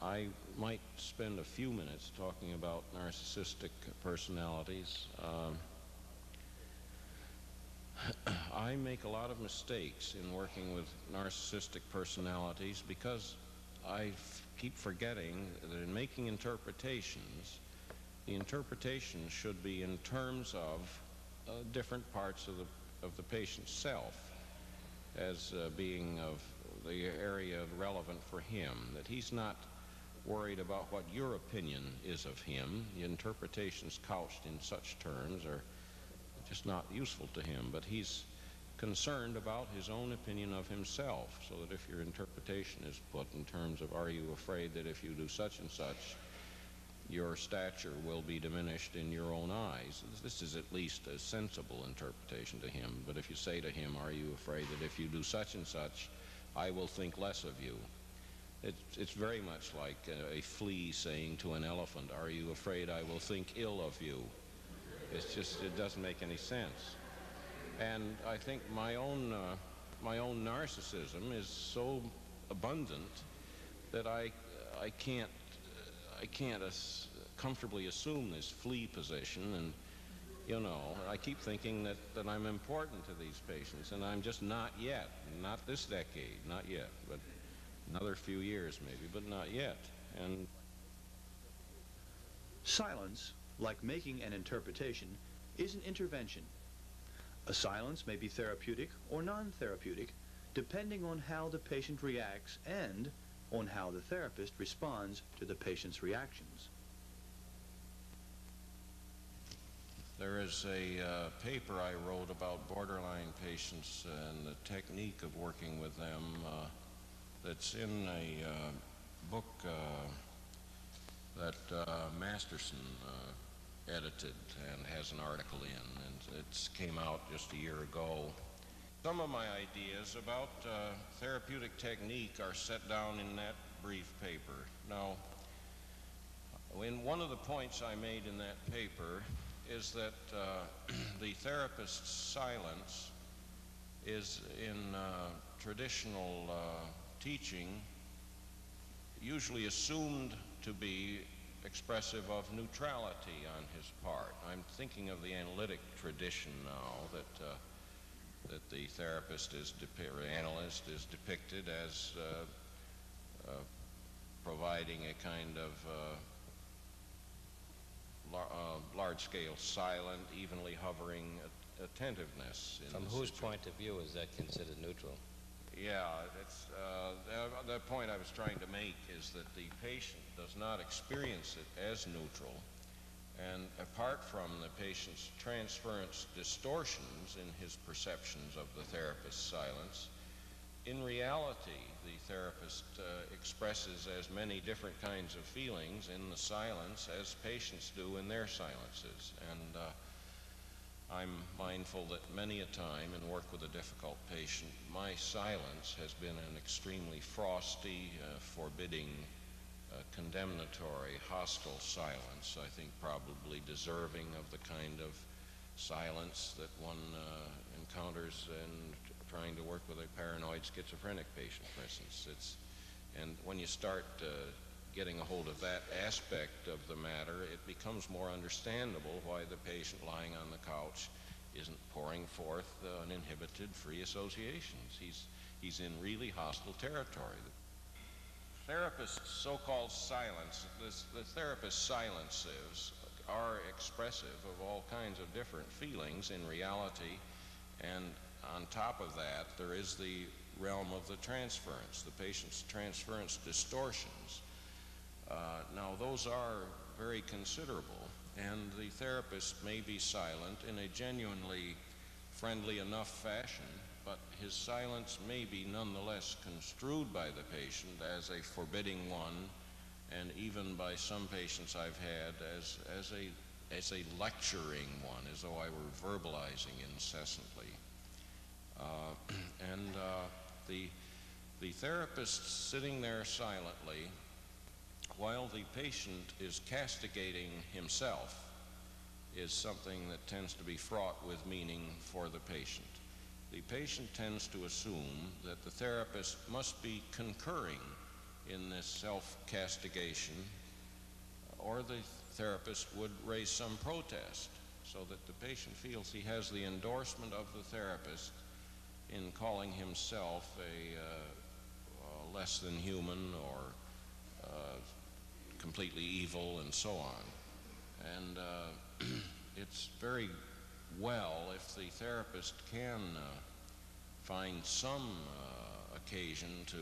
I might spend a few minutes talking about narcissistic personalities. Um, I make a lot of mistakes in working with narcissistic personalities because I keep forgetting that in making interpretations, the interpretation should be in terms of uh, different parts of the, of the patient's self as uh, being of the area relevant for him, that he's not worried about what your opinion is of him. The interpretations couched in such terms are just not useful to him, but he's concerned about his own opinion of himself, so that if your interpretation is put in terms of, are you afraid that if you do such and such, your stature will be diminished in your own eyes. This is at least a sensible interpretation to him. But if you say to him, Are you afraid that if you do such and such, I will think less of you? It's, it's very much like a, flea saying to an elephant, Are you afraid I will think ill of you? It's just, it doesn't make any sense. And I think my own, uh, my own narcissism is so abundant that I, I can't, I can't as comfortably assume this flea position and you know, I keep thinking that, that I'm important to these patients, and I'm just not yet. Not this decade, not yet, but another few years maybe, but not yet. And Silence, like making an interpretation, is an intervention. A silence may be therapeutic or non-therapeutic, depending on how the patient reacts and on how the therapist responds to the patient's reactions. There is a uh, paper I wrote about borderline patients and the technique of working with them uh, that's in a uh, book uh, that uh, Masterson uh, edited and has an article in, and it came out just a year ago. Some of my ideas about therapeutic technique are set down in that brief paper. Now, in one of the points I made in that paper is that uh, the therapist's silence is in uh, traditional uh, teaching usually assumed to be expressive of neutrality on his part. I'm thinking of the analytic tradition now that uh, that the therapist is or analyst is depicted as uh, uh, providing a kind of lar uh, large-scale, silent, evenly hovering attentiveness. From whose point of view is that considered neutral? Yeah, it's, uh, the, the, point I was trying to make is that the patient does not experience it as neutral. And apart from the patient's transference distortions in his perceptions of the therapist's silence, in reality, the therapist uh, expresses as many different kinds of feelings in the silence as patients do in their silences. And uh, I'm mindful that many a time in work with a difficult patient, my silence has been an extremely frosty, uh, forbidding, uh, condemnatory, hostile silence. I think probably deserving of the kind of silence that one uh, encounters in trying to work with a paranoid schizophrenic patient, for instance. It's, and when you start uh, getting a hold of that aspect of the matter, it becomes more understandable why the patient lying on the couch isn't pouring forth uh, uninhibited free associations. He's, he's in really hostile territory. The therapist's so-called silence, the therapist's silences are expressive of all kinds of different feelings in reality, and on top of that, there is the realm of the transference, the patient's transference distortions. Uh, now, those are very considerable, and the therapist may be silent in a genuinely friendly enough fashion, but his silence may be nonetheless construed by the patient as a forbidding one, and even by some patients I've had as, as, a, as a lecturing one, as though I were verbalizing incessantly. Uh, and uh, the, the therapist sitting there silently while the patient is castigating himself is something that tends to be fraught with meaning for the patient. The patient tends to assume that the therapist must be concurring in this self-castigation or the therapist would raise some protest so that the patient feels he has the endorsement of the therapist in calling himself a, uh, less than human or completely evil and so on. And uh, it's very well if the therapist can uh, find some uh, occasion to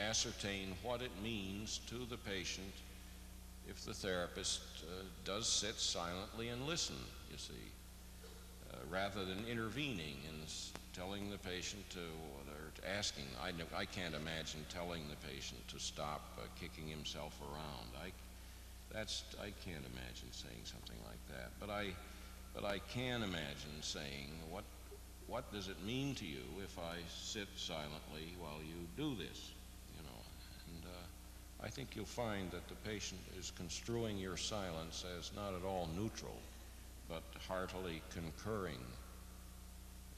ascertain what it means to the patient if the therapist uh, does sit silently and listen, you see, uh, rather than intervening and telling the patient to, or asking, I, I can't imagine telling the patient to stop uh, kicking himself around. I, That's, I can't imagine saying something like that. But I, but I can imagine saying, what, what does it mean to you if I sit silently while you do this? You know, and uh, I think you'll find that the patient is construing your silence as not at all neutral, but heartily concurring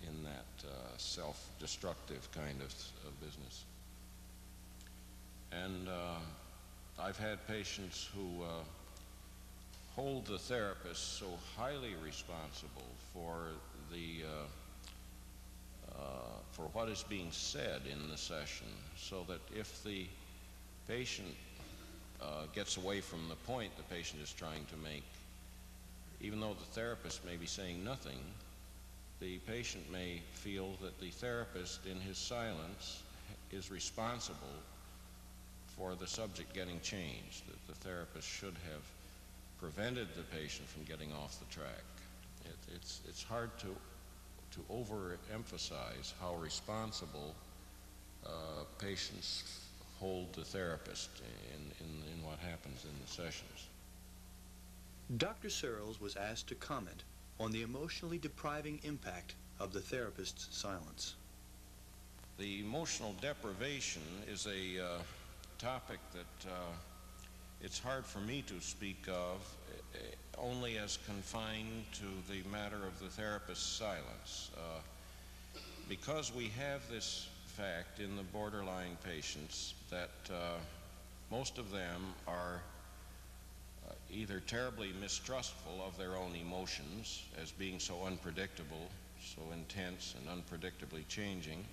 in that uh, self-destructive kind of, of business. And uh, I've had patients who uh, hold the therapist so highly responsible for the uh, uh, for what is being said in the session, so that if the patient uh, gets away from the point the patient is trying to make, even though the therapist may be saying nothing, the patient may feel that the therapist, in his silence, is responsible for the subject getting changed, that the therapist should have prevented the patient from getting off the track. It, it's, it's hard to, to overemphasize how responsible uh, patients hold the therapist in, in, in what happens in the sessions. Dr. Searles was asked to comment on the emotionally depriving impact of the therapist's silence. The emotional deprivation is a uh, topic that uh, it's hard for me to speak of uh, only as confined to the matter of the therapist's silence. Uh, because we have this fact in the borderline patients that uh, most of them are either terribly mistrustful of their own emotions as being so unpredictable, so intense and unpredictably changing,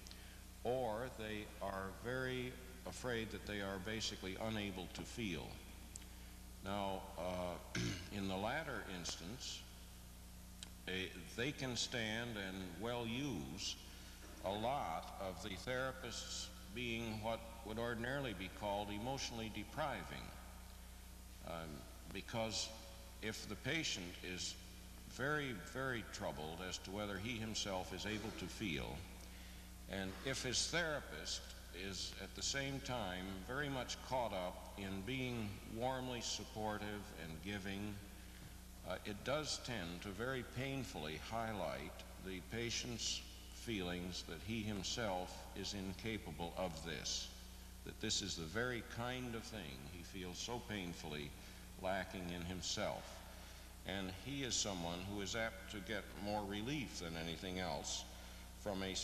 or they are very afraid that they are basically unable to feel. Now, uh, in the latter instance, a, they can stand and well use a lot of the therapist's being what would ordinarily be called emotionally depriving. Um, because if the patient is very, very troubled as to whether he himself is able to feel, and if his therapist is at the same time very much caught up in being warmly supportive and giving, uh, it does tend to very painfully highlight the patient's feelings that he himself is incapable of this, that this is the very kind of thing he feels so painfully lacking in himself. And he is someone who is apt to get more relief than anything else from a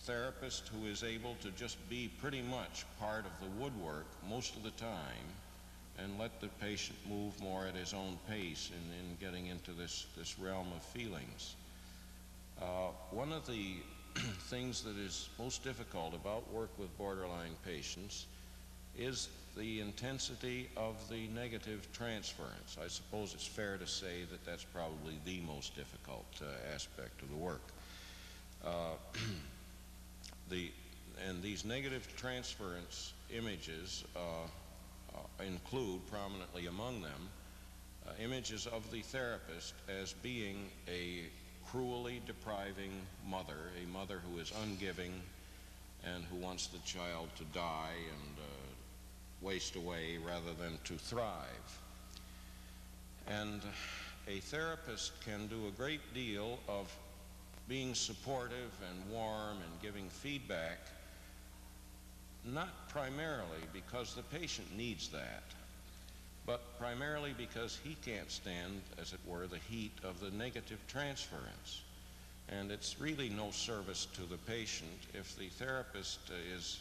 therapist who is able to just be pretty much part of the woodwork most of the time and let the patient move more at his own pace in, in getting into this, this realm of feelings. Uh, one of the things that is most difficult about work with borderline patients is the intensity of the negative transference. I suppose it's fair to say that that's probably the most difficult uh, aspect of the work. Uh, the, and these negative transference images uh, uh, include prominently among them uh, images of the therapist as being a cruelly depriving mother, a mother who is ungiving and who wants the child to die and uh, waste away rather than to thrive. And a therapist can do a great deal of being supportive and warm and giving feedback, not primarily because the patient needs that, but primarily because he can't stand, as it were, the heat of the negative transference. And it's really no service to the patient if the therapist is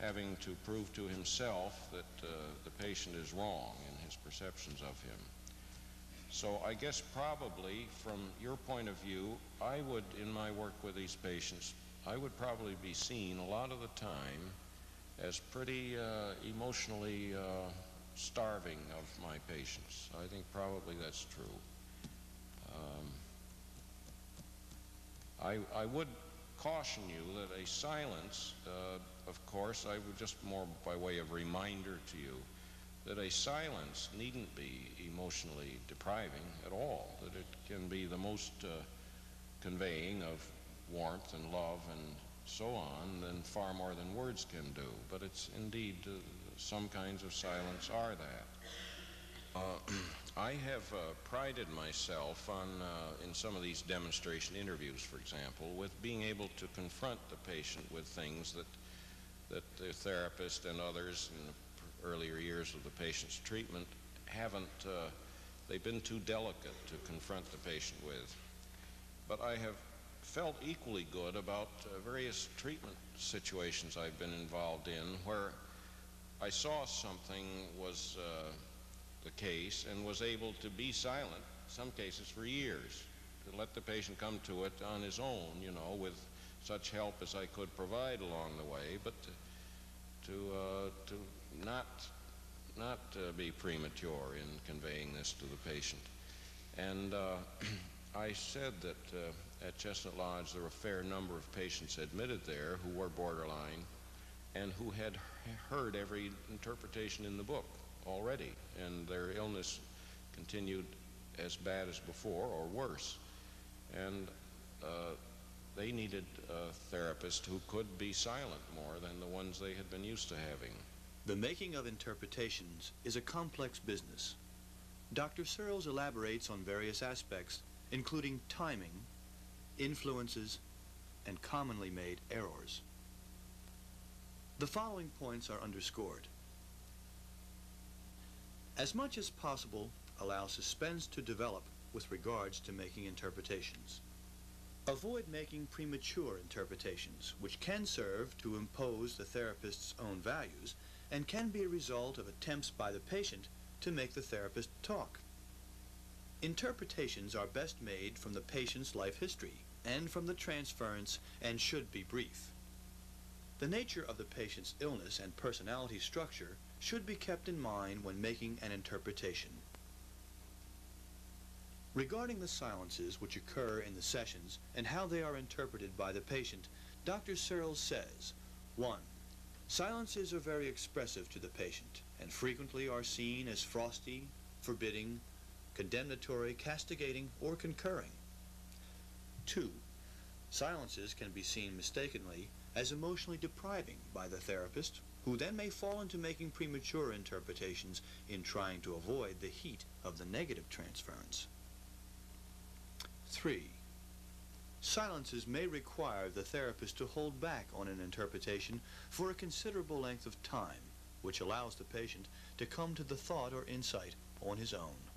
having to prove to himself that uh, the patient is wrong in his perceptions of him. So I guess probably from your point of view, I would, in my work with these patients, I would probably be seen a lot of the time as pretty uh, emotionally uh, starving of my patients. I think probably that's true. Um, I, I would caution you that a silence, uh, of course, I would just more by way of reminder to you, that a silence needn't be emotionally depriving at all, that it can be the most uh, conveying of warmth and love and so on than far more than words can do. But it's indeed, uh, some kinds of silence are that. Uh, I have uh, prided myself on, uh, in some of these demonstration interviews, for example, with being able to confront the patient with things that, that the therapist and others in the earlier years of the patient's treatment haven't, uh, they've been too delicate to confront the patient with. But I have felt equally good about uh, various treatment situations I've been involved in where I saw something was uh, the case and was able to be silent, some cases for years, to let the patient come to it on his own, you know, with such help as I could provide along the way, but to, to, uh, to not, not uh, be premature in conveying this to the patient. And uh, I said that uh, at Chestnut Lodge there were a fair number of patients admitted there who were borderline and who had heard every interpretation in the book already, and their illness continued as bad as before or worse. And uh, they needed a therapist who could be silent more than the ones they had been used to having. The making of interpretations is a complex business. Dr. Searles elaborates on various aspects, including timing, influences, and commonly made errors. The following points are underscored. As much as possible, allow suspense to develop with regards to making interpretations. Avoid making premature interpretations, which can serve to impose the therapist's own values and can be a result of attempts by the patient to make the therapist talk. Interpretations are best made from the patient's life history and from the transference and should be brief. The nature of the patient's illness and personality structure should be kept in mind when making an interpretation. Regarding the silences which occur in the sessions and how they are interpreted by the patient, Dr. Searles says, 1. Silences are very expressive to the patient and frequently are seen as frosty, forbidding, condemnatory, castigating, or concurring. 2. Silences can be seen mistakenly as emotionally depriving by the therapist, who then may fall into making premature interpretations in trying to avoid the heat of the negative transference. 3. Silences may require the therapist to hold back on an interpretation for a considerable length of time, which allows the patient to come to the thought or insight on his own.